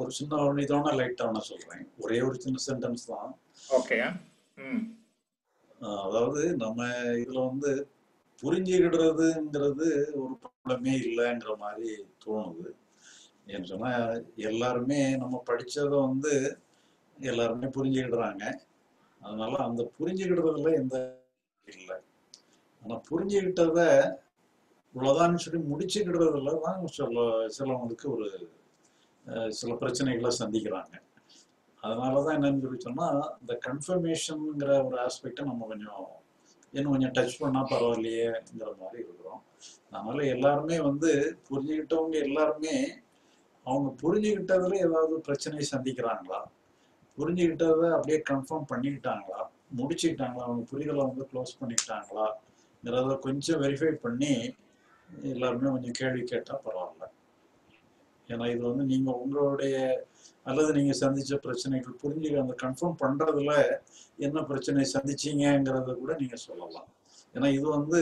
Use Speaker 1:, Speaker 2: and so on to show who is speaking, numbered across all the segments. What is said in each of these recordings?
Speaker 1: ஒரு சின்ன இதான லைட்டான சொல்றேன். ஒரே ஒரு சின்ன சென்டென்ஸ் தான்.
Speaker 2: ஓகே
Speaker 1: அதாவது நம்ம இதுல வந்து புரிஞ்சுக்கிடுறதுங்கிறது ஒரு ப்ராப்ளமே இல்லைங்கிற மாதிரி தோணுது. ஏன்னு சொன்னா எல்லாருமே நம்ம படிச்சதை வந்து எல்லாருமே புரிஞ்சுக்கிடுறாங்க. அதனால அந்த புரிஞ்சுக்கிடுறதுல எந்த இல்லை. ஆனா புரிஞ்சுக்கிட்டத இவ்வளவுதான்னு சொல்லி முடிச்சுக்கிடுறதுல தான் சில சிலவங்களுக்கு ஒரு சில பிரச்சனைகளை சந்திக்கிறாங்க. அதனால தான் என்னன்னு சொல்லி சொன்னால் இந்த கன்ஃபர்மேஷனுங்கிற ஒரு ஆஸ்பெக்டை நம்ம கொஞ்சம் இன்னும் கொஞ்சம் டச் பண்ணால் பரவாயில்லையேங்கிற மாதிரி இருக்கிறோம். அதனால எல்லாருமே வந்து புரிஞ்சுக்கிட்டவங்க எல்லாருமே அவங்க புரிஞ்சுக்கிட்டதுல ஏதாவது பிரச்சனை சந்திக்கிறாங்களா? புரிஞ்சுக்கிட்டத அப்படியே கன்ஃபார்ம் பண்ணிக்கிட்டாங்களா? முடிச்சுக்கிட்டாங்களா? அவங்க புரிதலை வந்து க்ளோஸ் பண்ணிக்கிட்டாங்களாங்கிறத கொஞ்சம் வெரிஃபை பண்ணி எல்லாருமே கொஞ்சம் கேள்வி கேட்டால் பரவாயில்ல. ஏன்னா இது வந்து நீங்க உங்களுடைய அல்லது நீங்க சந்திச்ச பிரச்சனைகள் புரிஞ்சு அந்த கன்ஃபார்ம் பண்றதுல என்ன பிரச்சனை சந்திச்சீங்கங்கிறத கூட நீங்க சொல்லலாம். ஏன்னா இது வந்து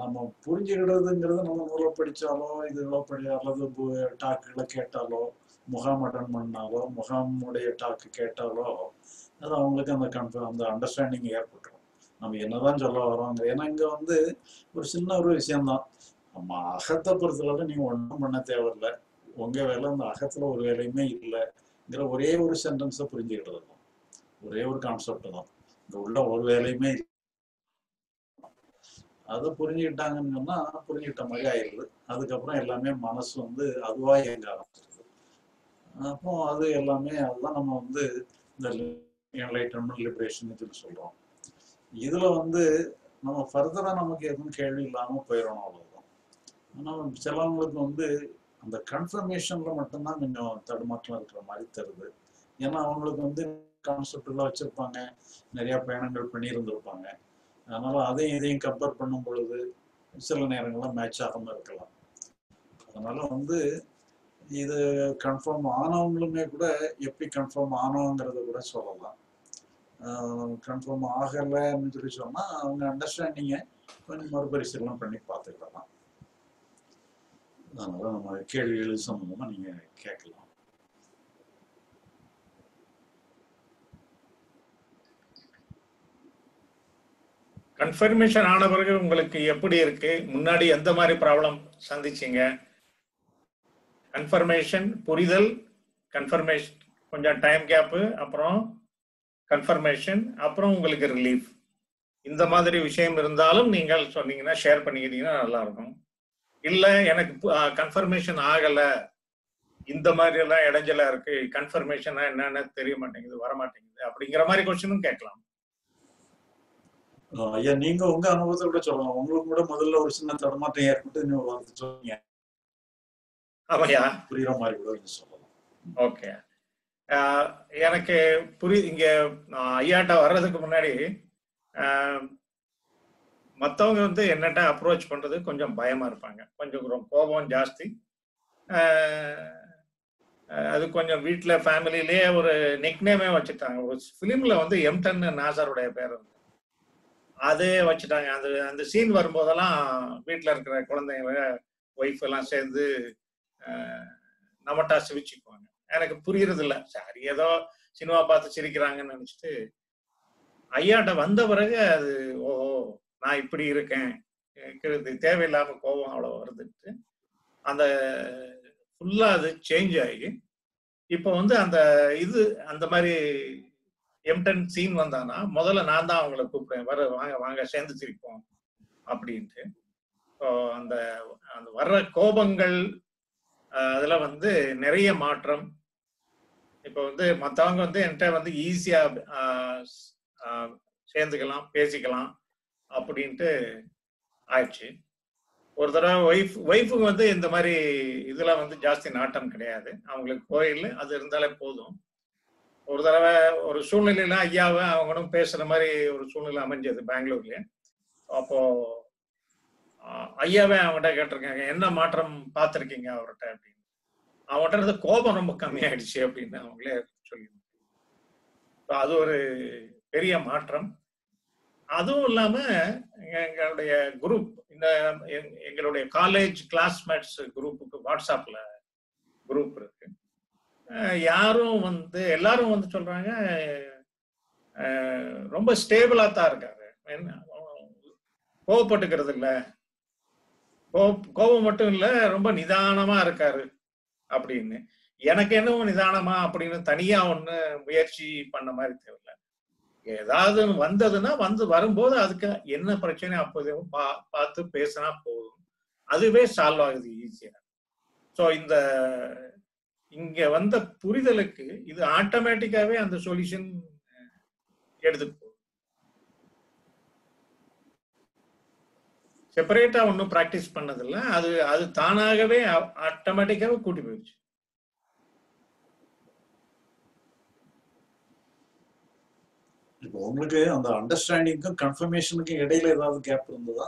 Speaker 1: நம்ம புரிஞ்சுக்கிடுறதுங்கிறது நம்ம நூலை படிச்சாலோ இதுகளோ படி அல்லது டாக்குகளை கேட்டாலோ முகாம் அட்டன் பண்ணாலோ முகாமுடைய டாக்கு கேட்டாலோ அது அவங்களுக்கு அந்த கன்ஃபார்ம் அந்த அண்டர்ஸ்டாண்டிங் ஏற்பட்டுரும். நம்ம என்னதான் சொல்ல வரோங்க ஏன்னா இங்க வந்து ஒரு சின்ன ஒரு விஷயம்தான். நம்ம அகத்தை பொறுத்தளவு நீங்க ஒன்றும் பண்ண தேவையில்லை. உங்க வேலை அந்த அகத்துல ஒரு வேலையுமே இல்லைங்கிற ஒரே ஒரு சென்டென்ஸை புரிஞ்சுக்கிட்டு இருக்கும் ஒரே ஒரு கான்செப்ட் தான். இங்க உள்ள ஒரு வேலையுமே அதை புரிஞ்சுக்கிட்டாங்கன்னு சொன்னா புரிஞ்சுக்கிட்ட மாதிரி ஆயிடுது. அதுக்கப்புறம் எல்லாமே மனசு வந்து அதுவா இயங்க ஆரம்பிச்சிருது. அப்போ அது எல்லாமே அதுதான் நம்ம வந்து இந்த என்லைட்டன்மெண்ட் லிபரேஷன் இதுன்னு சொல்றோம். இதுல வந்து நம்ம ஃபர்தரா நமக்கு எதுவும் கேள்வி இல்லாம போயிடணும் அவ்வளவுதான். ஆனா சிலவங்களுக்கு வந்து அந்த கன்ஃபர்மேஷன்ல மட்டும்தான் கொஞ்சம் தடுமாற்றம் இருக்கிற மாதிரி தருது ஏன்னா அவங்களுக்கு வந்து கான்செப்ட் எல்லாம் வச்சிருப்பாங்க. நிறைய பயணங்கள் பண்ணியிருந்திருப்பாங்க. அதனால அதையும் இதையும் கம்பேர் பண்ணும் பொழுது சில நேரங்கள்ல மேட்ச் ஆகாம இருக்கலாம். அதனால வந்து இது கன்ஃபார்ம் ஆனவங்களுமே கூட எப்படி கன்ஃபார்ம் ஆனோங்கிறத கூட சொல்லலாம். கன்ஃபார்ம் ஆகலைன்னு சொல்லி சொன்னால் அவங்க அண்டர்ஸ்டாண்டிங்கை கொஞ்சம் மறுபரிசீலனை பண்ணி பார்த்துக்கலாம் அதனால நம்ம கேள்விகள் சம்பந்தமா நீங்க கேட்கலாம்.
Speaker 2: கன்ஃபர்மேஷன் ஆன பிறகு உங்களுக்கு எப்படி இருக்கு? முன்னாடி எந்த மாதிரி ப்ராப்ளம் சந்திச்சீங்க? கன்ஃபர்மேஷன் புரிதல் கன்ஃபர்மேஷன் கொஞ்சம் டைம் கேப்பு அப்புறம் கன்ஃபர்மேஷன் அப்புறம் உங்களுக்கு ரிலீஃப் இந்த மாதிரி விஷயம் இருந்தாலும் நீங்கள் சொன்னீங்கன்னா ஷேர் பண்ணிக்கிட்டீங்கன்னா நல்லா இருக்கும். இல்ல எனக்கு கன்ஃபர்மேஷன் ஆகல. இந்த மாதிரி எல்லாம் இடைஞ்சலா இருக்கு. கன்ஃபர்மேஷனா என்னன்னு தெரிய மாட்டேங்குது வர மாட்டேங்குது அப்படிங்கிற மாதிரி கொஸ்டினும் கேட்கலாம்.
Speaker 1: ஐயா நீங்க உங்க அனுபவத்தை கூட சொல்லலாம். உங்களுக்கு கூட முதல்ல ஒரு சின்ன தடுமாற்றம் ஏற்பட்டு ஒரு வார்த்தை சொன்னீங்க
Speaker 2: ஆமாயா
Speaker 1: புரியுற மாதிரி கூட நீங்க சொல்லலாம்.
Speaker 2: ஓகே. எனக்கு புரி இங்க ஐயாட்ட வர்றதுக்கு முன்னாடி மற்றவங்க வந்து என்னட்ட அப்ரோச் பண்ணுறது கொஞ்சம் பயமாக இருப்பாங்க. கொஞ்சம் கோபம் ஜாஸ்தி. அது கொஞ்சம் வீட்டில் ஃபேமிலியிலேயே ஒரு நிக்னேமே வச்சுட்டாங்க. ஒரு ஃபிலிமில் வந்து எம்டன் நாசருடைய பேர் வந்து அதே வச்சுட்டாங்க. அது அந்த சீன் வரும்போதெல்லாம் வீட்டில் இருக்கிற குழந்தைங்க ஒய்ஃப் எல்லாம் சேர்ந்து ஆஹ், நமட்டா சிரிச்சுக்குவாங்க. எனக்கு புரியறது இல்லை சரி ஏதோ சினிமா பார்த்து சிரிக்கிறாங்கன்னு நினச்சிட்டு ஐயாட்ட வந்த பிறகு அது ஓஹோ நான் இப்படி இருக்கேன். எனக்கு இது தேவையில்லாம கோபம் அவ்வளோ வருதுட்டு அந்த ஃபுல்லா அது சேஞ்ச் ஆகி இப்போ வந்து அந்த இது அந்த மாதிரி எம்டன் சீன் வந்தானா முதல்ல நான் தான் அவங்கள கூப்பிடுறேன் வர வாங்க வாங்க சேர்ந்து சிரிப்போம் அப்படின்ட்டு. ஸோ அந்த அந்த வர்ற கோபங்கள் அதில் வந்து நிறைய மாற்றம். இப்போ வந்து மற்றவங்க வந்து என்கிட்ட வந்து ஈஸியாக சேர்ந்துக்கலாம் பேசிக்கலாம். அப்படின்ட்டு ஆயிடுச்சு. ஒரு தடவை ஒய்ஃப் ஒய்ஃபுக்கு வந்து இந்த மாதிரி இதெல்லாம் வந்து ஜாஸ்தி நாட்டம் கிடையாது. அவங்களுக்கு கோயில் அது இருந்தாலே போதும். ஒரு தடவை ஒரு சூழ்நிலையில ஐயாவை அவங்களும் பேசுற மாதிரி ஒரு சூழ்நிலை அமைஞ்சது பெங்களூர்ல அப்போ ஐயாவே அவங்ககிட்ட கேட்டிருக்காங்க என்ன மாற்றம் பார்த்துருக்கீங்க அவர்கிட்ட? அப்படின்னு. அவன்கிட்ட இருந்து கோபம் ரொம்ப கம்மியாயிடுச்சு அப்படின்னு அவங்களே சொல்லி. அது ஒரு பெரிய மாற்றம். அதுவும் இல்லாம எங்களுடைய குரூப் இந்த எங்களுடைய காலேஜ் கிளாஸ்மேட்ஸ் குரூப்புக்கு வாட்ஸ்அப்ல குரூப் இருக்கு. யாரும் வந்து எல்லாரும் வந்து சொல்றாங்க ரொம்ப ஸ்டேபிளா தான் இருக்காரு. கோவப்பட்டுக்கிறது இல்ல. கோபம் மட்டும் இல்ல ரொம்ப நிதானமா இருக்காரு அப்படின்னு. எனக்கு என்னவோ நிதானமா அப்படின்னு தனியா ஒண்ணு முயற்சி பண்ண மாதிரி தேவையில்லை ஏதாவது வந்ததுன்னா வந்து வரும்போது அதுக்கு என்ன பிரச்சனை அப்போது பா பார்த்து பேசினா போதும். அதுவே சால்வ் ஆகுது ஈஸியாக ஸோ இந்த இங்க வந்த புரிதலுக்கு இது ஆட்டோமேட்டிக்காவே அந்த சொல்யூஷன் எடுத்துட்டு போகும் செப்பரேட்டா ஒன்றும் ப்ராக்டிஸ் பண்ணதில்ல. அது அது தானாகவே ஆட்டோமேட்டிக்காவே கூட்டி போயிடுச்சு.
Speaker 1: இப்போ உங்களுக்கு அந்த அண்டர்ஸ்டாண்டிங்க்கும் கன்ஃபர்மேஷனுக்கும் இடையில ஏதாவது கேப் இருந்ததா?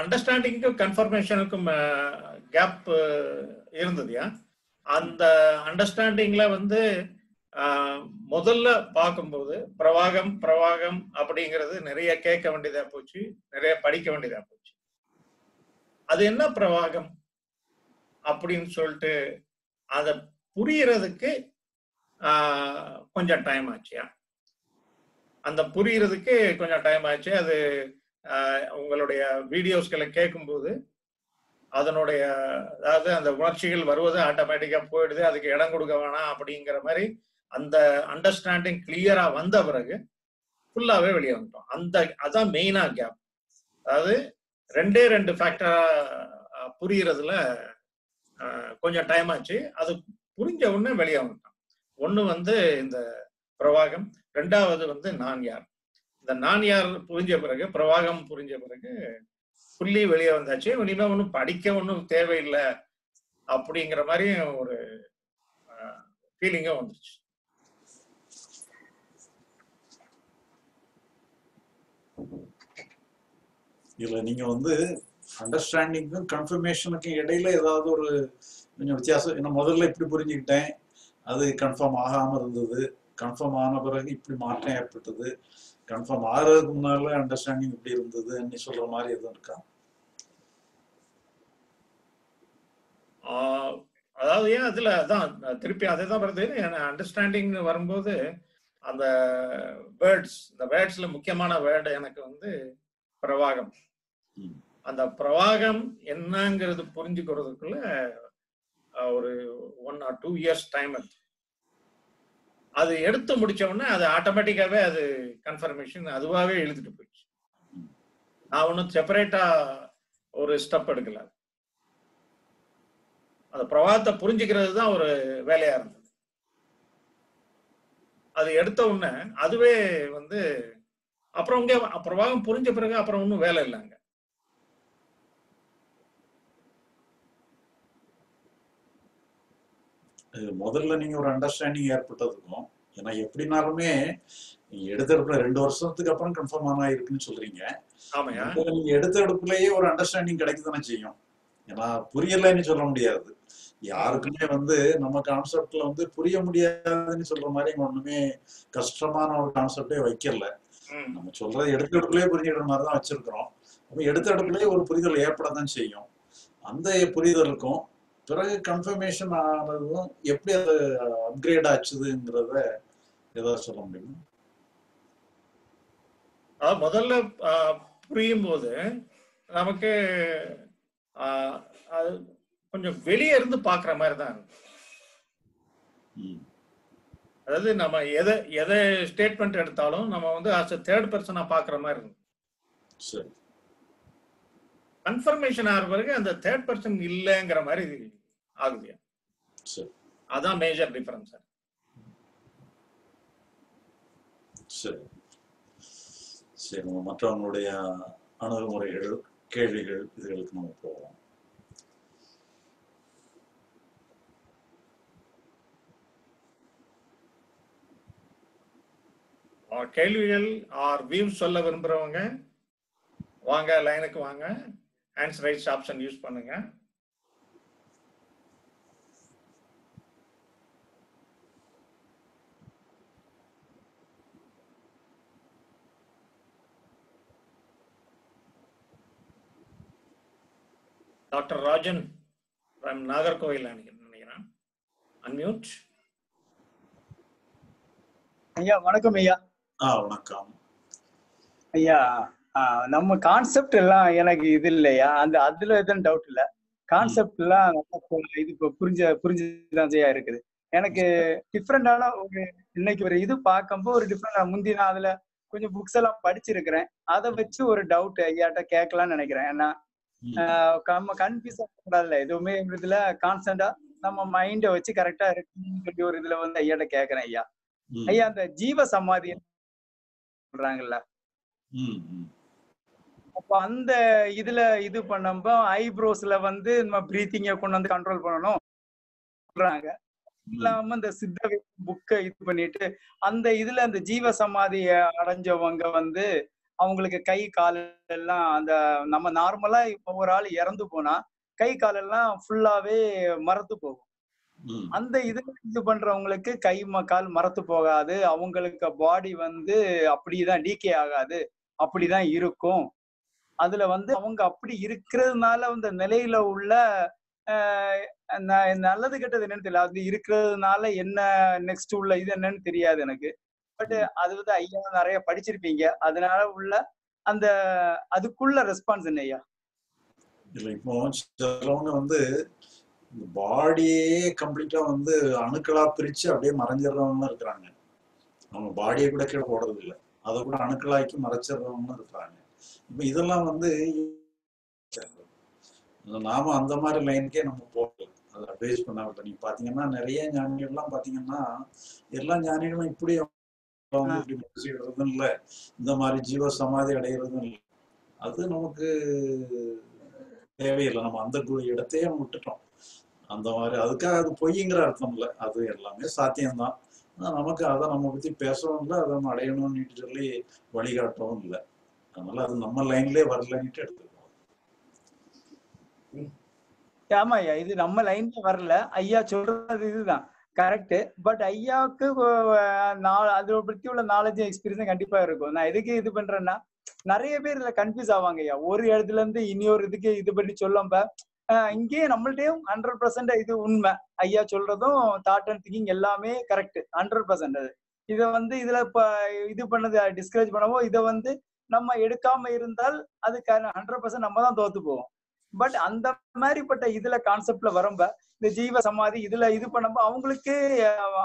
Speaker 2: அண்டர்ஸ்டாண்டிங்க்கும் கன்ஃபர்மேஷனுக்கும் கேப் இருந்ததுயா அந்த அண்டர்ஸ்டாண்டிங்ல வந்து முதல்ல பார்க்கும்போது பிரவாகம் பிரவாகம் அப்படிங்கிறது நிறைய கேட்க வேண்டியதா போச்சு நிறைய படிக்க வேண்டியதா போச்சு. அது என்ன பிரவாகம் அப்படின்னு சொல்லிட்டு அதை புரியறதுக்கு கொஞ்சம் டைம் ஆச்சுயா அந்த புரியறதுக்கு கொஞ்சம் டைம் ஆச்சு. அது உங்களுடைய வீடியோஸ்களை கேட்கும்போது அதனுடைய அதாவது அந்த உணர்ச்சிகள் வருவது ஆட்டோமேட்டிக்கா போயிடுது. அதுக்கு இடம் கொடுக்க வேணாம் அப்படிங்கிற மாதிரி அந்த அண்டர்ஸ்டாண்டிங் கிளியரா வந்த பிறகு ஃபுல்லாவே வெளியே வந்துட்டோம். அந்த அதான் மெயினா கேப் அதாவது ரெண்டே ரெண்டு ஃபேக்டரா புரியறதுல கொஞ்சம் டைம் ஆச்சு. அது புரிஞ்ச உடனே வெளியே வந்துட்டான் ஒன்று வந்து இந்த பிரவாகம் ரெண்டாவது வந்து நான் யார்? இந்த நான் யார் புரிஞ்ச பிறகு பிரவாகம் புரிஞ்ச பிறகு புள்ளி வெளியே வந்தாச்சு. இனிமே ஒன்றும் படிக்க ஒன்றும் தேவையில்லை அப்படிங்கிற மாதிரி ஒரு ஃபீலிங்கும் வந்துருச்சு.
Speaker 1: இல்ல நீங்க வந்து அண்டர்ஸ்டாண்டிங்க்கும் கன்ஃபர்மேஷனுக்கும் இடையில ஏதாவது ஒரு கொஞ்சம் வித்தியாசம் என்ன முதல்ல இப்படி புரிஞ்சுக்கிட்டேன். அது கன்ஃபார்ம் ஆகாம இருந்தது. கன்ஃபார்ம் ஆன பிறகு இப்படி மாற்றம் ஏற்பட்டது. கன்ஃபார்ம் ஆகிறதுக்கு முன்னால அண்டர்ஸ்டாண்டிங் இப்படி இருந்தது நீ சொல்ற மாதிரி எதுவும் இருக்கா?
Speaker 2: அதாவது ஏன் அதுல அதான் திருப்பி அதே தான் வருது அண்டர்ஸ்டாண்டிங் வரும்போது அந்த வேர்ட்ஸ் இந்த வேர்ட்ஸ்ல முக்கியமான வேர்டு எனக்கு வந்து பிரவாகம். அந்த பிரவாகம் என்னங்கிறது புரிஞ்சுக்கிறதுக்குள்ள ஒரு one or two years time எடுத்து அது எடுத்து முடிச்ச உடனே அது ஆட்டோமேட்டிக்காவே அது கன்ஃபர்மேஷன் அதுவாகவே இழுத்துட்டு போயிடுச்சு. நான் ஒன்றும் செப்பரேட்டா ஒரு ஸ்டெப் எடுக்கல. அந்த பிரவாகத்தை புரிஞ்சுக்கிறது தான் ஒரு வேலையா இருந்தது. அது எடுத்த உடனே அதுவே வந்து அப்புறம் இங்கே பிரவாகம் புரிஞ்ச பிறகு அப்புறம் ஒன்றும் வேலை இல்லைங்க
Speaker 1: முதல்ல நீங்க ஒரு அண்டர்ஸ்டாண்டிங் ஏற்பட்டதுக்கும் ஏன்னா எப்படினாலுமே நீங்க எடுத்த எடுப்புல ரெண்டு வருஷத்துக்கு அப்புறம் கன்ஃபார்ம் ஆனா இருக்குன்னு சொல்றீங்க. நீங்க எடுத்த எடுப்புலயே ஒரு அண்டர்ஸ்டாண்டிங் கிடைக்குதானே செய்யும். ஏன்னா புரியலைன்னு சொல்ல முடியாது. யாருக்குமே வந்து நம்ம கான்செப்ட்ல வந்து புரிய முடியாதுன்னு சொல்ற மாதிரி ஒண்ணுமே கஷ்டமான ஒரு கான்செப்டே வைக்கல. நம்ம சொல்றது எடுத்த எடுப்புலயே புரிஞ்சுக்கிற மாதிரி தான் வச்சிருக்கிறோம். அப்ப எடுத்த எடுப்புலயே ஒரு புரிதல் ஏற்படத்தான் செய்யும். அந்த புரிதலுக்கும் பிறகு கன்ஃபர்மேஷன் ஆனதும் எப்படி அது அப்கிரேட் ஆச்சுதுங்கிறத ஏதாவது சொல்ல முடியுமா?
Speaker 2: அதாவது முதல்ல புரியும் போது நமக்கு அது கொஞ்சம் வெளியே இருந்து பாக்குற மாதிரி தான் இருக்கு. அதாவது நம்ம எதை எதை ஸ்டேட்மெண்ட் எடுத்தாலும் நம்ம வந்து ஆஸ் தேர்ட் பர்சனா பாக்குற மாதிரி இருக்கும்
Speaker 1: சரி.
Speaker 2: கன்ஃபர்மேஷன் ஆகிற பிறகு அந்த தேர்ட் பர்சன் இல்லைங்கிற மாதிரி ஆகுது
Speaker 1: சரி
Speaker 2: அதான் மேஜர் டிஃபரன்ஸ்
Speaker 1: சரி சரி நம்ம மற்றவங்களுடைய அணுகுமுறைகள் கேள்விகள் இதுகளுக்கு நம்ம போவோம்
Speaker 2: கேள்விகள் ஆர் வியூஸ் சொல்ல விரும்புறவங்க வாங்க லைனுக்கு வாங்க ஹேண்ட்ஸ் ரைட்ஸ் ஆப்ஷன் யூஸ் பண்ணுங்க. டாக்டர் ராஜன் ஃப்ரம் நாகர்கோவில் நினைக்கிறேன். அன்மியூட்
Speaker 3: ஐயா வணக்கம் ஐயா.
Speaker 1: ஆ வணக்கம்.
Speaker 3: ஐயா நம்ம கான்செப்ட் எல்லாம் எனக்கு இது இல்லையா? அந்த அதுல எதுவும் டவுட் இல்ல. கான்செப்ட் எல்லாம் இது இப்ப புரிஞ்ச புரிஞ்சுதான் ஐயா இருக்குது. எனக்கு டிஃப்ரெண்டான ஒரு இன்னைக்கு ஒரு இது பார்க்கும்போது ஒரு டிஃப்ரெண்ட் முந்தி நான் அதுல கொஞ்சம் புக்ஸ் எல்லாம் படிச்சிருக்கிறேன். அதை வச்சு ஒரு டவுட் ஐயாட்ட கேட்கலாம்னு நினைக்கிறேன். ஏன்னா நம்ம கன்ஃபியூஸ் ஆகக்கூடாதுல்ல. எதுவுமே இதுல கான்ஸ்டன்டா நம்ம மைண்டை வச்சு கரெக்டா இருக்குன்னு சொல்லி ஒரு இதுல வந்து ஐயாட்ட கேட்கறேன் ஐயா. ஐயா அந்த ஜீவ சமாதி சொல்றாங்கல்ல. அப்ப அந்த இதுல இது பண்ணப்போ ஐப்ரோஸ்ல வந்து நம்ம பிரீத்திங்க கொண்டு வந்து கண்ட்ரோல் பண்ணணும் சொல்றாங்க. இல்லாம இந்த சித்த புக்கை இது பண்ணிட்டு அந்த இதுல அந்த ஜீவ சமாதி அடைஞ்சவங்க வந்து அவங்களுக்கு கை கால் எல்லாம் அந்த நம்ம நார்மலா இப்ப ஒரு ஆள் இறந்து போனா கை கால் எல்லாம் ஃபுல்லாவே மரத்து போகும். அந்த இது இது பண்றவங்களுக்கு கை கால் மரத்து போகாது. அவங்களுக்கு பாடி வந்து அப்படிதான் டீகே ஆகாது. அப்படிதான் இருக்கும். அதுல வந்து அவங்க அப்படி இருக்கிறதுனால அந்த நிலையில உள்ள நல்லது கெட்டது என்னன்னு தெரியல. அது இருக்கிறதுனால என்ன நெக்ஸ்ட் உள்ள இது என்னன்னு தெரியாது எனக்கு. பட் அது வந்து ஐயா நிறைய படிச்சிருப்பீங்க. அதனால உள்ள அந்த அதுக்குள்ள ரெஸ்பான்ஸ் என்ன ஐயா?
Speaker 1: இல்ல இப்போ சிலவங்க வந்து பாடியே கம்ப்ளீட்டா வந்து அணுக்களா பிரிச்சு அப்படியே மறைஞ்சிடுறவங்க இருக்கிறாங்க. அவங்க பாடியை கூட கீழே போடுறது இல்லை அதை கூட அணுக்களாக்கி மறைச்சிடுறவங்க இருக்கிறாங்க. இப்போ இதெல்லாம் வந்து நாம அந்த மாதிரி லைனுக்கே நம்ம போகல. அதை அட்வைஸ் பண்ண நீங்க பாத்தீங்கன்னா நிறைய ஞானிகள்லாம் பாத்தீங்கன்னா எல்லா ஞானிகளும் இப்படி வந்து இப்படி முடிச்சுக்கிறதும் இல்லை. இந்த மாதிரி ஜீவ சமாதி அடைகிறதும் இல்லை. அது நமக்கு தேவையில்லை. நம்ம அந்த கு- இடத்தையே விட்டுட்டோம். அந்த மாதிரி அதுக்காக அது பொய்ங்கிற அர்த்தம் இல்லை. அது எல்லாமே சாத்தியம்தான். ஆனா நமக்கு அதை நம்ம பத்தி பேசவும் இல்லை அதை நம்ம அடையணும்னு சொல்லி வழிகாட்டவும் இல்லை. அதனால அது நம்ம லைன்லயே வரலன்னுட்டு எடுத்துக்கணும்
Speaker 3: ஆமா ஐயா இது நம்ம லைன்ல வரல. ஐயா சொல்றது இதுதான். கரெக்ட் பட் ஐயாவுக்கு நா- அதை பத்தி உள்ள நாலேஜ் எக்ஸ்பீரியன்ஸ் கண்டிப்பா இருக்கும். நான் எதுக்கு இது பண்றேன்னா நிறைய பேர் இதுல கன்ஃபியூஸ் ஆவாங்க ஐயா. ஒரு இடத்துல இருந்து இனியொரு இதுக்கு இது பண்ணி சொல்லம்ப அஹ், இங்கேயே நம்மள்ட்டயும் ஹண்ட்ரட் பர்சன்ட் இது உண்மை. ஐயா சொல்றதும் தாட் அண்ட் திங்கிங் எல்லாமே கரெக்ட் ஹண்ட்ரட் பர்சன்ட் அது. இதை வந்து இதுல இப்ப இது பண்ணது டிஸ்கரேஜ் பண்ணவோ இதை வந்து நம்ம எடுக்காம இருந்தால் அதுக்கு ஹண்ட்ரட் பர்சன்ட் நம்ம தான் தோத்து போவோம் பட் அந்த மாதிரிப்பட்ட இதுல கான்செப்ட்ல வரம்ப இந்த ஜீவ சமாதி இதுல இது பண்ணப்போ அவங்களுக்கு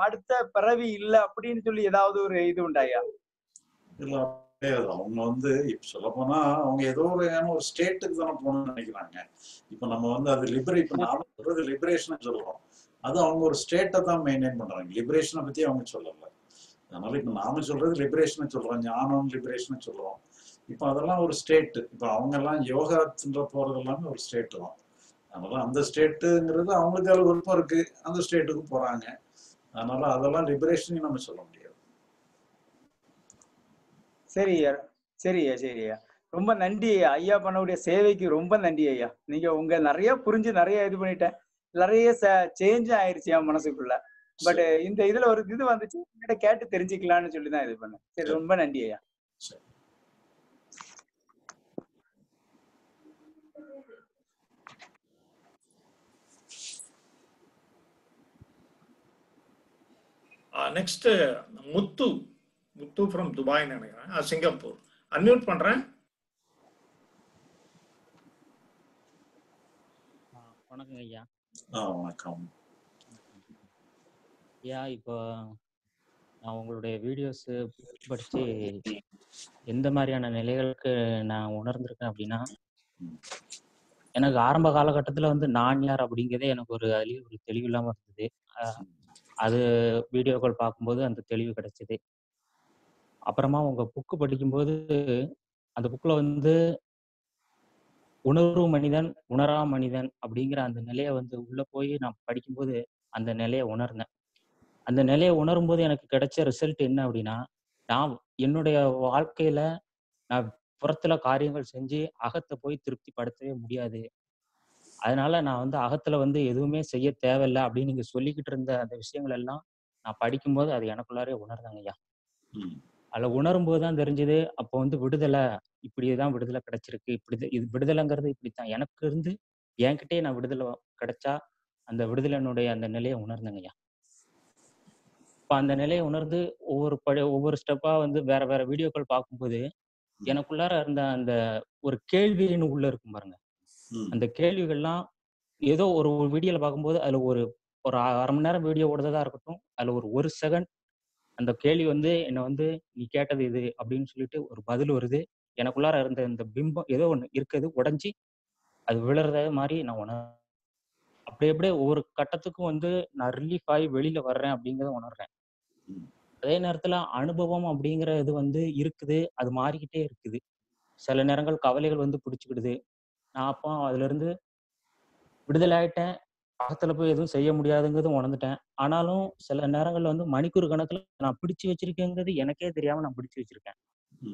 Speaker 3: அடுத்த பிறவி இல்ல அப்படின்னு சொல்லி ஏதாவது ஒரு இது உண்டாயா?
Speaker 1: இல்ல அவங்க வந்து இப்ப சொல்ல போனா அவங்க ஏதோ ஒரு ஒரு ஸ்டேட்டுக்கு தானே போகணும்னு நினைக்கிறாங்க. இப்ப நம்ம வந்து அது லிபரே இப்ப நாம சொல்றது லிபரேஷன் சொல்றோம். அது அவங்க ஒரு ஸ்டேட்டை தான் மெயின்டைன் பண்றாங்க. லிபரேஷனை பத்தி அவங்க சொல்லல. அதனால இப்ப நாம சொல்றது லிபரேஷன் சொல்றோம். ஞானம் லிபரேஷன் சொல்றோம். இப்ப அதெல்லாம் ஒரு ஸ்டேட் இப்ப அவங்க எல்லாம் யோகான்ற போறது எல்லாமே ஒரு ஸ்டேட் தான். அதனால அந்த ஸ்டேட்டுங்கிறது அவங்களுக்கு அதுல விருப்பம் இருக்கு. அந்த ஸ்டேட்டுக்கு போறாங்க. அதனால அதெல்லாம் லிபரேஷன் நம்ம சொல்ல முடியாது.
Speaker 3: சரி ஐயா சரி ஐயா சரி ஐயா ரொம்ப நன்றி ஐயா ஐயா பண்ணக்கூடிய சேவைக்கு ரொம்ப நன்றி ஐயா. நீங்க உங்க நிறைய புரிஞ்சு நிறைய இது பண்ணிட்டேன். நிறைய சேஞ்ச் ஆயிருச்சு என் மனசுக்குள்ள. பட் இந்த இதுல ஒரு இது வந்துச்சு. கேட்டு தெரிஞ்சுக்கலாம்னு சொல்லி தான் இது பண்ணேன். சரி ரொம்ப நன்றி ஐயா.
Speaker 2: நெக்ஸ்ட் முத்து முத்து ஃப்ரம் துபாய்னு நினைக்கிறேன். சிங்கப்பூர். அன்மியூட் பண்றேன்.
Speaker 4: ஆ, வணக்கங்க ஐயா.
Speaker 1: வணக்கம்.
Speaker 4: ஐயா இப்போ நான் உங்களுடைய வீடியோஸ் படிச்சு எந்த மாதிரியான நிலைகளுக்கு நான் உணர்ந்திருக்கேன் அப்படின்னா எனக்கு ஆரம்ப காலகட்டத்தில் வந்து நான் யார் அப்படிங்கிறதே எனக்கு ஒரு அதுலேயே ஒரு தெளிவு இல்லாமல் இருந்தது. அஹ் அது வீடியோக்கள் பார்க்கும்போது அந்த தெளிவு கிடைச்சது. அப்புறமா உங்க புக்கு படிக்கும்போது அந்த புக்கில் வந்து உணர்வு மனிதன் உணரா மனிதன் அப்படிங்கிற அந்த நிலையை வந்து உள்ளே போய் நான் படிக்கும்போது அந்த நிலையை உணர்ந்தேன். அந்த நிலையை உணரும்போது எனக்கு கிடைச்ச ரிசல்ட் என்ன அப்படின்னா நான் என்னுடைய வாழ்க்கையில நான் புறத்துல காரியங்கள் செஞ்சு அகத்தை போய் திருப்தி படுத்தவே முடியாது. அதனால நான் வந்து அகத்துல வந்து எதுவுமே செய்ய தேவையில்லை அப்படின்னு நீங்க சொல்லிக்கிட்டு இருந்த அந்த விஷயங்கள் எல்லாம் நான் படிக்கும்போது அது எனக்குள்ளாரே உணர்ந்தாங்க ஐயா அதுல உணரும் போது தான் தெரிஞ்சது அப்போ வந்து விடுதலை இப்படிதான் விடுதலை கிடைச்சிருக்கு இப்படி இது விடுதலைங்கிறது இப்படித்தான் எனக்கு இருந்து என்கிட்டயே நான் விடுதலை கிடைச்சா அந்த விடுதலைனுடைய அந்த நிலையை உணர்ந்தேங்க ஐயா இப்ப அந்த நிலையை உணர்ந்து ஒவ்வொரு படி ஒவ்வொரு ஸ்டெப்பா வந்து வேற வேற வீடியோக்கள் பார்க்கும்போது. எனக்குள்ளார இருந்த அந்த ஒரு கேள்வின்னு உள்ள இருக்கும் பாருங்க. அந்த கேள்விகள்லாம் ஏதோ ஒரு வீடியோல பார்க்கும்போது அதுல ஒரு ஒரு அரை மணி நேரம் வீடியோ ஓடுறதா இருக்கட்டும் அதுல ஒரு ஒரு செகண்ட் அந்த கேள்வி வந்து என்னை வந்து நீ கேட்டது இது அப்படின்னு சொல்லிட்டு ஒரு பதில் வருது. எனக்குள்ளார இருந்த இந்த பிம்பம் ஏதோ ஒண்ணு இருக்குது உடைஞ்சி அது விழுறத மாதிரி நான் உணர் அப்படி அப்படியே ஒவ்வொரு கட்டத்துக்கும் வந்து நான் ரிலீஃப் ஆகி வெளியில வர்றேன் அப்படிங்கிறத உணர்றேன். அதே நேரத்துல அனுபவம் அப்படிங்கிற இது வந்து இருக்குது அது மாறிக்கிட்டே இருக்குது. சில நேரங்கள் கவலைகள் வந்து பிடிச்சிக்கிடுது. நான் அப்போ அதுல இருந்து விடுதலை ஆயிட்டேன் பக்கத்துல போய் எதுவும் செய்ய முடியாதுங்கிறதும் உணர்ந்துட்டேன். ஆனாலும் சில நேரங்கள்ல வந்து மணிக்கூர் கணக்குல நான் பிடிச்சு வச்சிருக்கேங்கிறது எனக்கே தெரியாம நான் பிடிச்சு வச்சிருக்கேன்.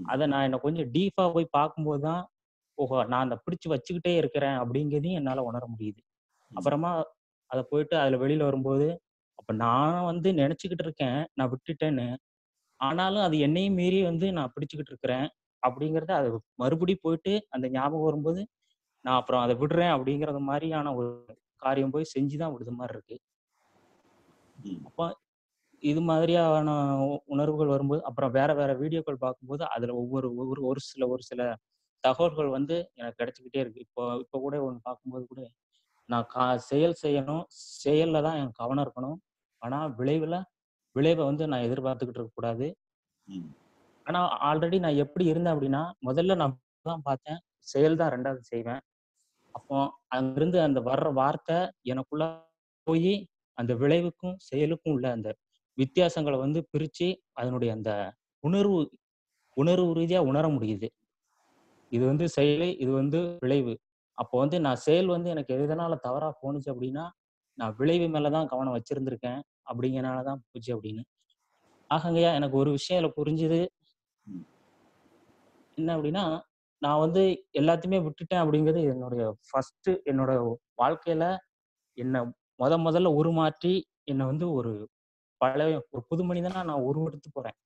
Speaker 4: அதை நான் என்ன கொஞ்சம் டீப்பா போய் பார்க்கும்போது தான் ஓஹோ நான் அந்த பிடிச்சு வச்சுக்கிட்டே இருக்கிறேன் அப்படிங்கிறதையும் என்னால உணர முடியுது. அப்புறமா அதை போயிட்டு அதுல வெளியில வரும்போது அப்ப நான் வந்து நினைச்சுக்கிட்டு இருக்கேன் நான் விட்டுட்டேன்னு. ஆனாலும் அது என்னையும் மீறி வந்து நான் பிடிச்சுக்கிட்டு இருக்கிறேன் அப்படிங்கறத அது மறுபடி போயிட்டு அந்த ஞாபகம் வரும்போது நான் அப்புறம் அதை விடுறேன் அப்படிங்கறது மாதிரியான ஒரு காரியம் போய் செஞ்சுதான் விடுத மாதிரி இருக்கு. அப்ப இது மாதிரியான உணர்வுகள் வரும்போது அப்புறம் வேற வேற வீடியோக்கள் பார்க்கும்போது அதுல ஒவ்வொரு ஒவ்வொரு ஒரு சில ஒரு சில தகவல்கள் வந்து எனக்கு கிடைச்சிக்கிட்டே இருக்கு. இப்போ இப்போ கூட ஒன்று பார்க்கும்போது கூட நான் கா செயல் செய்யணும் செயல்ல தான் என் கவனம் இருக்கணும். ஆனா விளைவுல விளைவை வந்து நான் எதிர்பார்த்துக்கிட்டு இருக்கக்கூடாது
Speaker 1: ம்.
Speaker 4: ஆனா ஆல்ரெடி நான் எப்படி இருந்தேன் அப்படின்னா முதல்ல நான் தான் பார்த்தேன் செயல் தான் ரெண்டாவது செய்வேன். அப்போ அங்கிருந்து அந்த வர்ற வார்த்தை எனக்குள்ள போய் அந்த விளைவுக்கும் செயலுக்கும் உள்ள அந்த வித்தியாசங்களை வந்து பிரிச்சு அதனுடைய அந்த உணர்வு உணர்வு ரீதியா உணர முடியுது. இது வந்து செயல் இது வந்து விளைவு. அப்போ வந்து நான் செயல் வந்து எனக்கு எதனால தவறா போணுச்சு அப்படின்னா நான் விளைவு மேலதான் கவனம் வச்சிருந்திருக்கேன் அப்படிங்கறனாலதான் போச்சு அப்படின்னு. ஆகங்கய்யா எனக்கு ஒரு விஷயம் இதுல புரிஞ்சுது. என்ன அப்படின்னா நான் வந்து எல்லாத்தையுமே விட்டுட்டேன் அப்படிங்கிறது என்னுடைய ஃபர்ஸ்ட் என்னோட வாழ்க்கையில என்னை முத முதல்ல உருமாற்றி என்னை வந்து ஒரு பழைய ஒரு புது மனிதனா நான் உருவெடுத்து போறேன்.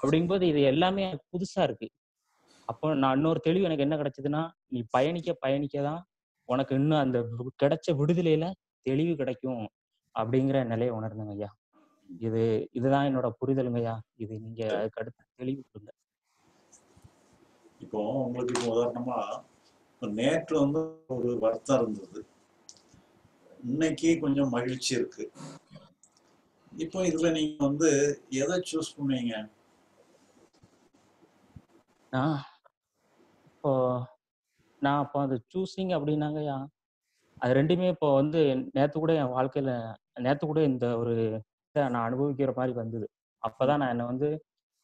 Speaker 4: அப்படிங்கும்போது இது எல்லாமே எனக்கு புதுசா இருக்கு. அப்போ நான் இன்னொரு தெளிவு எனக்கு என்ன கிடைச்சதுன்னா நீ பயணிக்க பயணிக்க தான் உனக்கு இன்னும் அந்த கிடைச்ச விடுதலையில தெளிவு கிடைக்கும் அப்படிங்கிற நிலையை உணர்ந்தேங்க ஐயா. இது இதுதான் என்னோட புரிதலுங்க ஐயா. இது நீங்க அதுக்கு அடுத்து தெளிவு கொடுங்க.
Speaker 1: இப்போ உங்களுக்கு இப்போ உதாரணமா நேற்று வந்து ஒரு வருத்தம் இருந்தது. இன்னைக்கு கொஞ்சம் மகிழ்ச்சி இருக்கு. இப்போ இதுல நீங்க வந்து எதை சூஸ் பண்ணுவீங்க
Speaker 4: இப்போ நான் இப்போ அது சூஸிங் அப்படின்னாங்கய்யா அது ரெண்டுமே இப்போ வந்து நேத்து கூட என் வாழ்க்கையில நேத்து கூட இந்த ஒரு இதை நான் அனுபவிக்கிற மாதிரி வந்தது. அப்பதான் நான் என்னை வந்து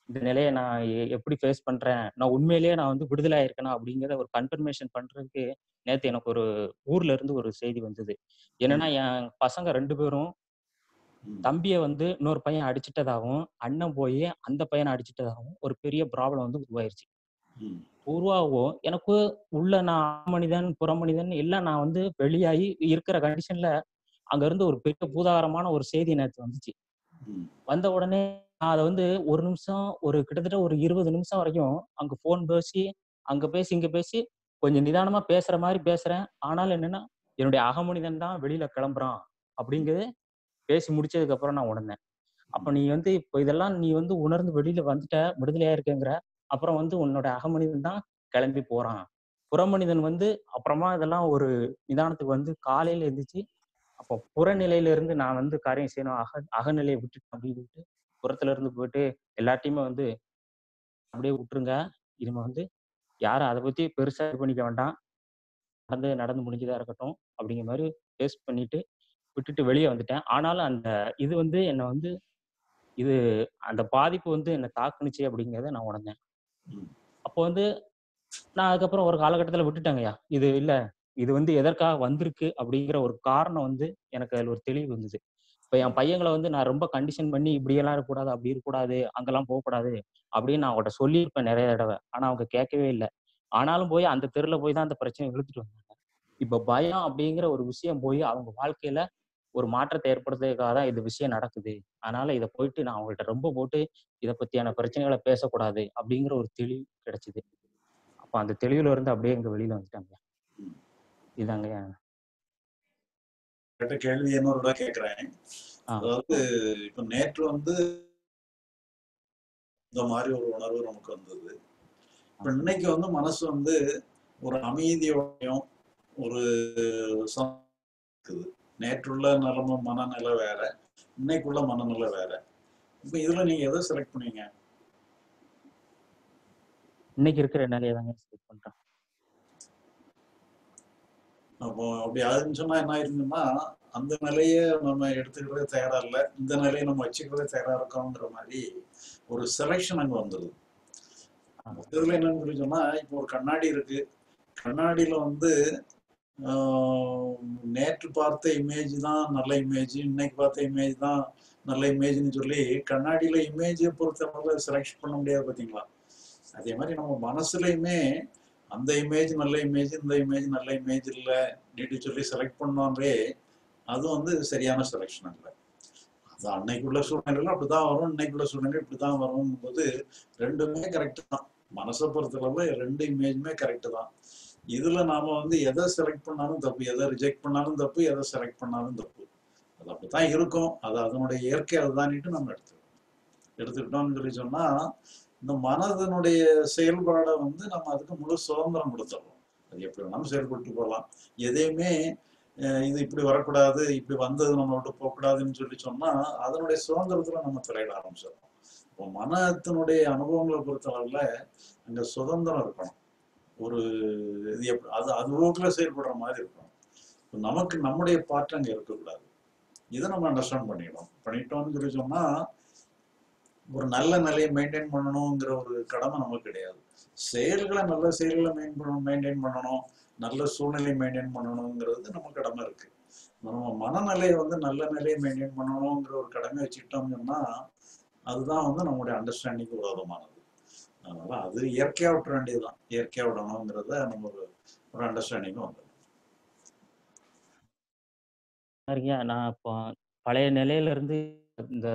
Speaker 4: இந்த நிலையை நான் எப்படி ஃபேஸ் பண்றேன் நான் உண்மையிலேயே நான் வந்து விடுதலை ஆயிருக்கேனா அப்படிங்கிறத ஒரு கன்ஃபர்மேஷன் பண்றதுக்கு நேத்து எனக்கு ஒரு ஊர்ல இருந்து ஒரு செய்தி வந்தது என்னன்னா என் பசங்க ரெண்டு பேரும். தம்பியை வந்து இன்னொரு பையன் அடிச்சிட்டதாகவும் அண்ணன் போய் அந்த பையனை அடிச்சிட்டதாகவும் ஒரு பெரிய ப்ராப்ளம் வந்து உருவாயிருச்சு. உருவாகவும் எனக்கு உள்ள நான் மனிதன் புறமனிதன் எல்லாம் நான் வந்து வெளியாகி இருக்கிற கண்டிஷன்ல அங்க இருந்து ஒரு பெரிய பூதாகரமான ஒரு செய்தி நேற்று வந்துச்சு. வந்த உடனே நான் அதை வந்து ஒரு நிமிஷம் ஒரு கிட்டத்தட்ட ஒரு இருபது நிமிஷம் வரைக்கும் அங்கே ஃபோன் பேசி அங்கே பேசி இங்கே பேசி கொஞ்சம் நிதானமாக பேசுகிற மாதிரி பேசுகிறேன் ஆனாலும் என்னென்னா என்னுடைய அகமனிதன் தான் வெளியில் கிளம்புறான் அப்படிங்கிறது பேசி முடிச்சதுக்கப்புறம் நான் உணர்ந்தேன். அப்போ நீ வந்து இப்போ இதெல்லாம் நீ வந்து உணர்ந்து வெளியில் வந்துட்ட விடுதலையாக இருக்கேங்கிற அப்புறம் வந்து உன்னோட அகமனிதன் தான் கிளம்பி போகிறான் புறமனிதன் வந்து அப்புறமா இதெல்லாம் ஒரு நிதானத்துக்கு வந்து காலையில் எந்திரிச்சு அப்போ புறநிலையில இருந்து நான் வந்து காரியம் செய்யணும் அக அகநிலையை விட்டுட்டேன் அப்படின்னு சொல்லிட்டு புறத்துல இருந்து போயிட்டு எல்லாத்தையுமே வந்து அப்படியே விட்டுருங்க. இனிமே வந்து யாரும் அதை பத்தி பெருசா இது பண்ணிக்க வேண்டாம். நடந்து நடந்து முடிஞ்சதா இருக்கட்டும் அப்படிங்கிற மாதிரி பேஸ் பண்ணிட்டு விட்டுட்டு வெளியே வந்துட்டேன். ஆனாலும் அந்த இது வந்து என்னை வந்து இது அந்த பாதிப்பு வந்து என்னை தாக்குனுச்சு அப்படிங்கிறத நான் உணர்ந்தேன். அப்போ வந்து நான் அதுக்கப்புறம் ஒரு காலகட்டத்தில் விட்டுட்டேங்கய்யா இது இல்ல. இது வந்து எதற்காக வந்திருக்கு அப்படிங்கிற ஒரு காரணம் வந்து எனக்கு அதில் ஒரு தெளிவு இருந்தது. இப்போ என் பையங்களை வந்து நான் ரொம்ப கண்டிஷன் பண்ணி இப்படியெல்லாம் இருக்கக்கூடாது அப்படி இருக்கக்கூடாது அங்கெல்லாம் போகக்கூடாது அப்படின்னு நான் அவங்கள்ட்ட சொல்லியிருப்பேன் நிறைய தடவை. ஆனால் அவங்க கேட்கவே இல்லை. ஆனாலும் போய் அந்த தெருவில் போய் தான் அந்த பிரச்சனை இழுத்துட்டு வந்தாங்க. இப்போ பயம் அப்படிங்கிற ஒரு விஷயம் போய் அவங்க வாழ்க்கையில ஒரு மாற்றத்தை ஏற்படுத்துறதுக்காக தான் இந்த விஷயம் நடக்குது. அதனால இதை போயிட்டு நான் அவங்கள்ட்ட ரொம்ப போட்டு இதை பத்தியான பிரச்சனைகளை பேசக்கூடாது அப்படிங்கிற ஒரு தெளிவு கிடைச்சிது. அப்போ அந்த தெளிவுல இருந்து அப்படியே எங்க வெளியில வந்துட்டாங்க
Speaker 1: ம்.
Speaker 4: இதாங்க
Speaker 1: கேட்ட கேள்வி கேட்கிறேன்
Speaker 4: ஆ.
Speaker 1: அதாவது இப்ப நேற்று வந்து இந்த மாதிரி ஒரு உணர்வு நமக்கு வந்தது. இப்ப இன்னைக்கு வந்து மனசு வந்து ஒரு அமைதியோடையும் ஒரு நேற்றுள்ள நிலைமை மனநிலை வேற இன்னைக்குள்ள மனநிலை வேற. இப்ப இதுல நீங்க எதை செலக்ட் பண்ணீங்க?
Speaker 4: இன்னைக்கு இருக்கிற நிலையை தாங்க செலக்ட் பண்றேன்.
Speaker 1: அப்போ அப்படி அதுன்னு சொன்னா என்ன ஆயிருந்தோம்னா அந்த நிலையை நம்ம எடுத்துக்கிறதே தயாரா இல்லை. இந்த நிலையை நம்ம வச்சுக்கிறதே தயாரா இருக்கோங்கிற மாதிரி ஒரு செலெக்ஷன் அங்க வந்துடுது இதுல என்னன்னு சொல்லி சொன்னா இப்போ ஒரு கண்ணாடி இருக்கு. கண்ணாடியில வந்து ஆஹ், நேற்று பார்த்த இமேஜ் தான் நல்ல இமேஜ் இன்னைக்கு பார்த்த இமேஜ் தான் நல்ல இமேஜ்னு சொல்லி கண்ணாடியில இமேஜை பொறுத்தவரை செலக்ட் பண்ண முடியாது பாத்தீங்களா? அதே மாதிரி நம்ம மனசுலயுமே அந்த இமேஜ் நல்ல இமேஜ் இந்த இமேஜ் நல்ல இமேஜ் இல்ல நீட்டு சொல்லி செலக்ட் பண்ணோன்றே அது வந்து சரியான செலெக்ஷன் இல்லை அது அன்னைக்குள்ள சூழ்நிலையில அப்படிதான் வரும் இன்னைக்குள்ள சூழ்நிலை இப்படிதான் வரும் போது ரெண்டுமே கரெக்ட் தான். மனசை பொறுத்தளவுல ரெண்டு இமேஜுமே கரெக்ட் தான். இதுல நாம வந்து எதை செலக்ட் பண்ணாலும் தப்பு எதை ரிஜெக்ட் பண்ணாலும் தப்பு எதை செலக்ட் பண்ணாலும் தப்பு. அது அப்படித்தான் இருக்கும். அது அதனுடைய இயற்கை அதுதானிட்டு நம்ம எடுத்துக்கணும். எடுத்துக்கிட்டோம்னு சொல்லி சொன்னா இந்த மனதனுடைய செயல்பாடை வந்து நம்ம அதுக்கு முழு சுதந்திரம் கொடுத்துடுறோம் அது எப்படி வேணாலும் செயல்பட்டு போகலாம். எதையுமே இது இப்படி வரக்கூடாது இப்படி வந்தது நம்ம விட்டு போகக்கூடாதுன்னு சொல்லி சொன்னா அதனுடைய சுதந்திரத்துல நம்ம தலையிட ஆரம்பிச்சிடறோம். இப்போ மனத்தினுடைய அனுபவங்களை பொறுத்தளவுல அங்க சுதந்திரம் இருக்கணும். ஒரு இது எப்படி அது அது செயல்படுற மாதிரி இருக்கணும். நமக்கு நம்முடைய பாட்டு அங்க இருக்கக்கூடாது. இதை நம்ம அண்டர்ஸ்டாண்ட் பண்ணிடணும் பண்ணிட்டோம்னு சொல்லி சொன்னா ஒரு நல்ல நிலையை மெயின்டைன் பண்ணணுங்கிற ஒரு கடமை நமக்கு கிடையாது. செயல்களை நல்ல செயல்களை மெயின் பண்ண மெயின்டைன் பண்ணணும். நல்ல சூழ்நிலையை மெயின்டைன் பண்ணணுங்கிறது நம்ம கடமை இருக்கு. நம்ம மனநிலையை வந்து நல்ல நிலையை மெயின்டைன் பண்ணணுங்கிற ஒரு கடமை வச்சுக்கிட்டோம் சொன்னா அதுதான் வந்து நம்மளுடைய அண்டர்ஸ்டாண்டிங் உதவமானது. அதனால அது இயற்கையா விட்டுற வேண்டியதுதான். இயற்கையா விடணுங்கிறத நம்ம ஒரு ஒரு அண்டர்ஸ்டாண்டிங்கும் வந்து
Speaker 4: சரிங்க நான் இப்போ பழைய நிலையில இருந்து இந்த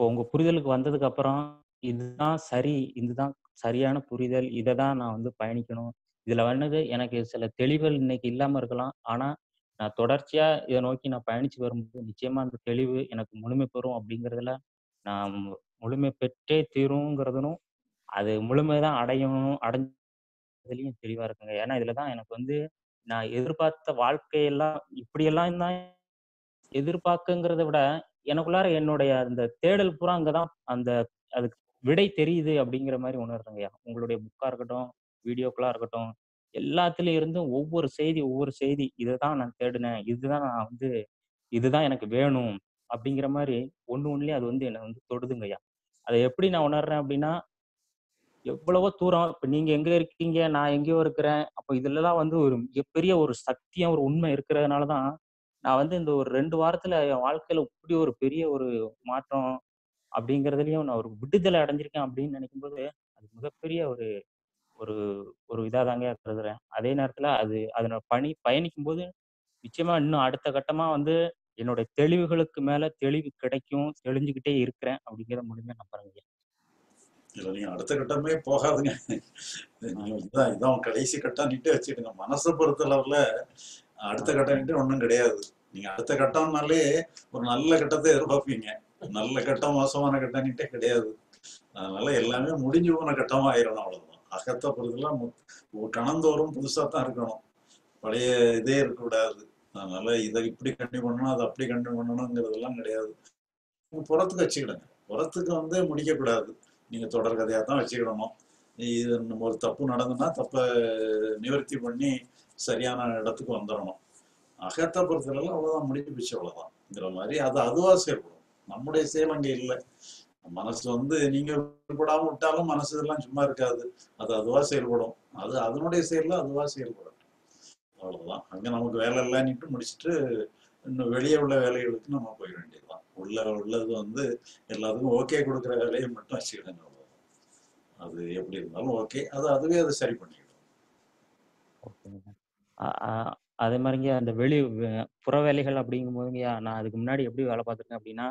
Speaker 4: இப்போ உங்க புரிதலுக்கு வந்ததுக்கு அப்புறம் இதுதான் சரி இதுதான் சரியான புரிதல் இதை தான் நான் வந்து பயணிக்கணும். இதுல வந்தது எனக்கு சில தெளிவுகள் இன்னைக்கு இல்லாம இருக்கலாம். ஆனா நான் தொடர்ச்சியா இதை நோக்கி நான் பயணிச்சு வரும்போது நிச்சயமா அந்த தெளிவு எனக்கு முழுமை பெறும் அப்படிங்கிறதுல நான் மு- முழுமை பெற்றே தீருங்கிறதுனும் அது முழுமைதான் அடையணும் அடைஞ்சதுலயும் தெளிவா இருக்குங்க. ஏன்னா இதுலதான் எனக்கு வந்து நான் எதிர்பார்த்த வாழ்க்கையெல்லாம் இப்படியெல்லாம் தான் எதிர்பார்க்குங்கிறத விட எனக்குள்ளார என்னுடைய அந்த தேடல் பூரா அங்கதான் அந்த அதுக்கு விடை தெரியுது அப்படிங்கிற மாதிரி உணர்றேங்கய்யா உங்களுடைய புக்கா இருக்கட்டும் வீடியோக்களா இருக்கட்டும் எல்லாத்துல இருந்தும் ஒவ்வொரு செய்தி ஒவ்வொரு செய்தி இதுதான் நான் தேடினேன் இதுதான் நான் வந்து இதுதான் எனக்கு வேணும் அப்படிங்கிற மாதிரி ஒண்ணு ஒண்ணுலயே அது வந்து என்னை வந்து தொடுதுங்கய்யா அதை எப்படி நான் உணர்றேன் அப்படின்னா எவ்வளவோ தூரம் இப்ப நீங்க எங்க இருக்கீங்க நான் எங்கேயோ இருக்கிறேன் அப்போ இதுலலாம் வந்து ஒரு மிகப்பெரிய ஒரு சக்தியா ஒரு உண்மை இருக்கிறதுனாலதான் நான் வந்து இந்த ஒரு ரெண்டு வாரத்துல என் வாழ்க்கையில இப்படி ஒரு பெரிய ஒரு மாற்றம் அப்படிங்கிறதுலயும் நான் ஒரு விடுதலை அடைஞ்சிருக்கேன் அப்படின்னு நினைக்கும்போது அது மிகப்பெரிய ஒரு ஒரு ஒரு இதாதாங்க கருதுறேன். அதே நேரத்துல அது அதனோட பணி பயணிக்கும் போது நிச்சயமா இன்னும் அடுத்த கட்டமா வந்து என்னோட தெளிவுகளுக்கு மேல தெளிவு கிடைக்கும் தெளிஞ்சுக்கிட்டே இருக்கிறேன் அப்படிங்கிற முடிஞ்ச நம்புறேங்க
Speaker 1: இல்ல நீங்க அடுத்த கட்டமே போகாதுங்க. நீங்க இதுதான் இதான் கடைசி கட்டம் நீட்டே வச்சுக்கிடுங்க மனசை பொறுத்தளவுல அடுத்த கட்டம் ஒன்றும் ஒண்ணும் கிடையாது. நீங்க அடுத்த கட்டம்னாலே ஒரு நல்ல கட்டத்தை எதிர்பார்ப்பீங்க. நல்ல கட்டம் மோசமான கட்டம்ட்டே கிடையாது. அதனால எல்லாமே முடிஞ்சு போன கட்டமா ஆயிரணும் அவ்வளவுதான். அகத்தை பொறுத்தெல்லாம் கணந்தோறும் புதுசா தான் இருக்கணும். பழைய இதே இருக்கக்கூடாது. அதனால இதை இப்படி கண்டினியூ பண்ணணும் அதை அப்படி கண்டினியூ பண்ணணுங்கிறதெல்லாம் கிடையாது. புறத்துக்கு வச்சுக்கிடுங்க. புறத்துக்கு வந்து முடிக்கக்கூடாது. நீங்க தொடர் கதையாக தான் வச்சுக்கிடணும். இது நம்ம ஒரு தப்பு நடந்ததுன்னா தப்பை நிவர்த்தி பண்ணி சரியான இடத்துக்கு வந்துடணும். அகத்தை பொறுத்தளவு அவ்வளவுதான் முடிஞ்சு அவ்வளோதான்ங்கிற மாதிரி அது அதுவா செயல்படும். நம்முடைய செயல் அங்கே இல்லை. மனசு வந்து நீங்க விடாம விட்டாலும் மனசு இதெல்லாம் சும்மா இருக்காது. அது அதுவா செயல்படும். அது அதனுடைய செயல்ல அதுவா செயல்படும். அவ்வளவுதான். அங்க நமக்கு வேலை இல்லைன்னுட்டு முடிச்சுட்டு இன்னும் வெளியே உள்ள வேலைகளுக்கு நம்ம போயிட வேண்டியதுதான். உள்ள உள்ளது வந்து எல்லாத்துக்கும் ஓகே கொடுக்குற வேலையை மட்டும் வச்சுக்கிடுங்க அவ்வளவுதான். அது எப்படி இருந்தாலும் ஓகே அது அதுவே அதை சரி
Speaker 4: பண்ணிக்கிடும். அதே மாதிரிங்க அந்த வெளி புற வேலைகள் அப்படிங்கும் போதுங்கய்யா நான் அதுக்கு முன்னாடி எப்படி வேலை பார்த்துருக்கேன் அப்படின்னா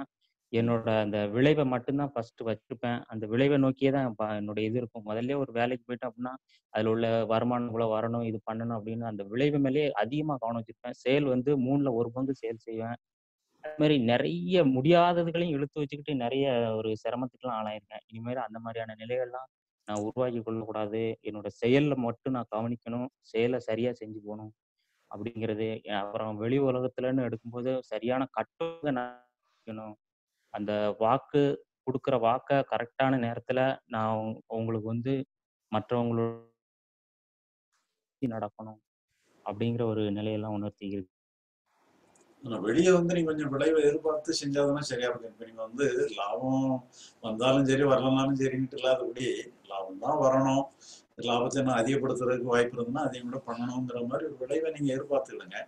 Speaker 4: என்னோட அந்த விளைவை மட்டும்தான் ஃபர்ஸ்ட் வச்சிருப்பேன் அந்த விளைவை நோக்கியே தான் என்னோட இது இருக்கும். முதல்ல ஒரு வேலைக்கு போயிட்டேன் அப்படின்னா அதில் உள்ள வருமானம் இவ்வளோ வரணும் இது பண்ணணும் அப்படின்னு அந்த விளைவு மேலேயே அதிகமாக கவனம் வச்சிருப்பேன் சேல் வந்து மூணுல ஒரு பங்கு சேல் செய்வேன். அது மாதிரி நிறைய முடியாததுகளையும் இழுத்து வச்சுக்கிட்டு நிறைய ஒரு சிரமத்துக்குலாம் ஆளாயிருக்கேன். இனிமேல் அந்த மாதிரியான நிலைகள்லாம் நான் உருவாக்கி கொள்ளக்கூடாது. என்னோட செயல்ல மட்டும் நான் கவனிக்கணும். செயலை சரியா செஞ்சு போகணும் அப்படிங்கிறது. அப்புறம் வெளி உலகத்துலன்னு எடுக்கும்போது சரியான கட்டுரை நான் அந்த வாக்கு கொடுக்குற வாக்க கரெக்டான நேரத்துல நான் உங்களுக்கு வந்து மற்றவங்களோட நடக்கணும் அப்படிங்கிற ஒரு நிலையெல்லாம் உணர்த்திக்கிறது
Speaker 1: ஆனால் வெளியே வந்து நீங்கள் கொஞ்சம் விளைவை எதிர்பார்த்து செஞ்சாதானே சரியா இருக்கும். இப்போ நீங்கள் வந்து லாபம் வந்தாலும் சரி வரலனாலும் சரின்ட்டு இல்லாதபடி லாபம் தான் வரணும். லாபத்தை நான் அதிகப்படுத்துறதுக்கு வாய்ப்பு இருந்ததுன்னா அதையும் கூட பண்ணணுங்கிற மாதிரி ஒரு விளைவை நீங்கள் எதிர்பார்த்துக்கிடுங்க.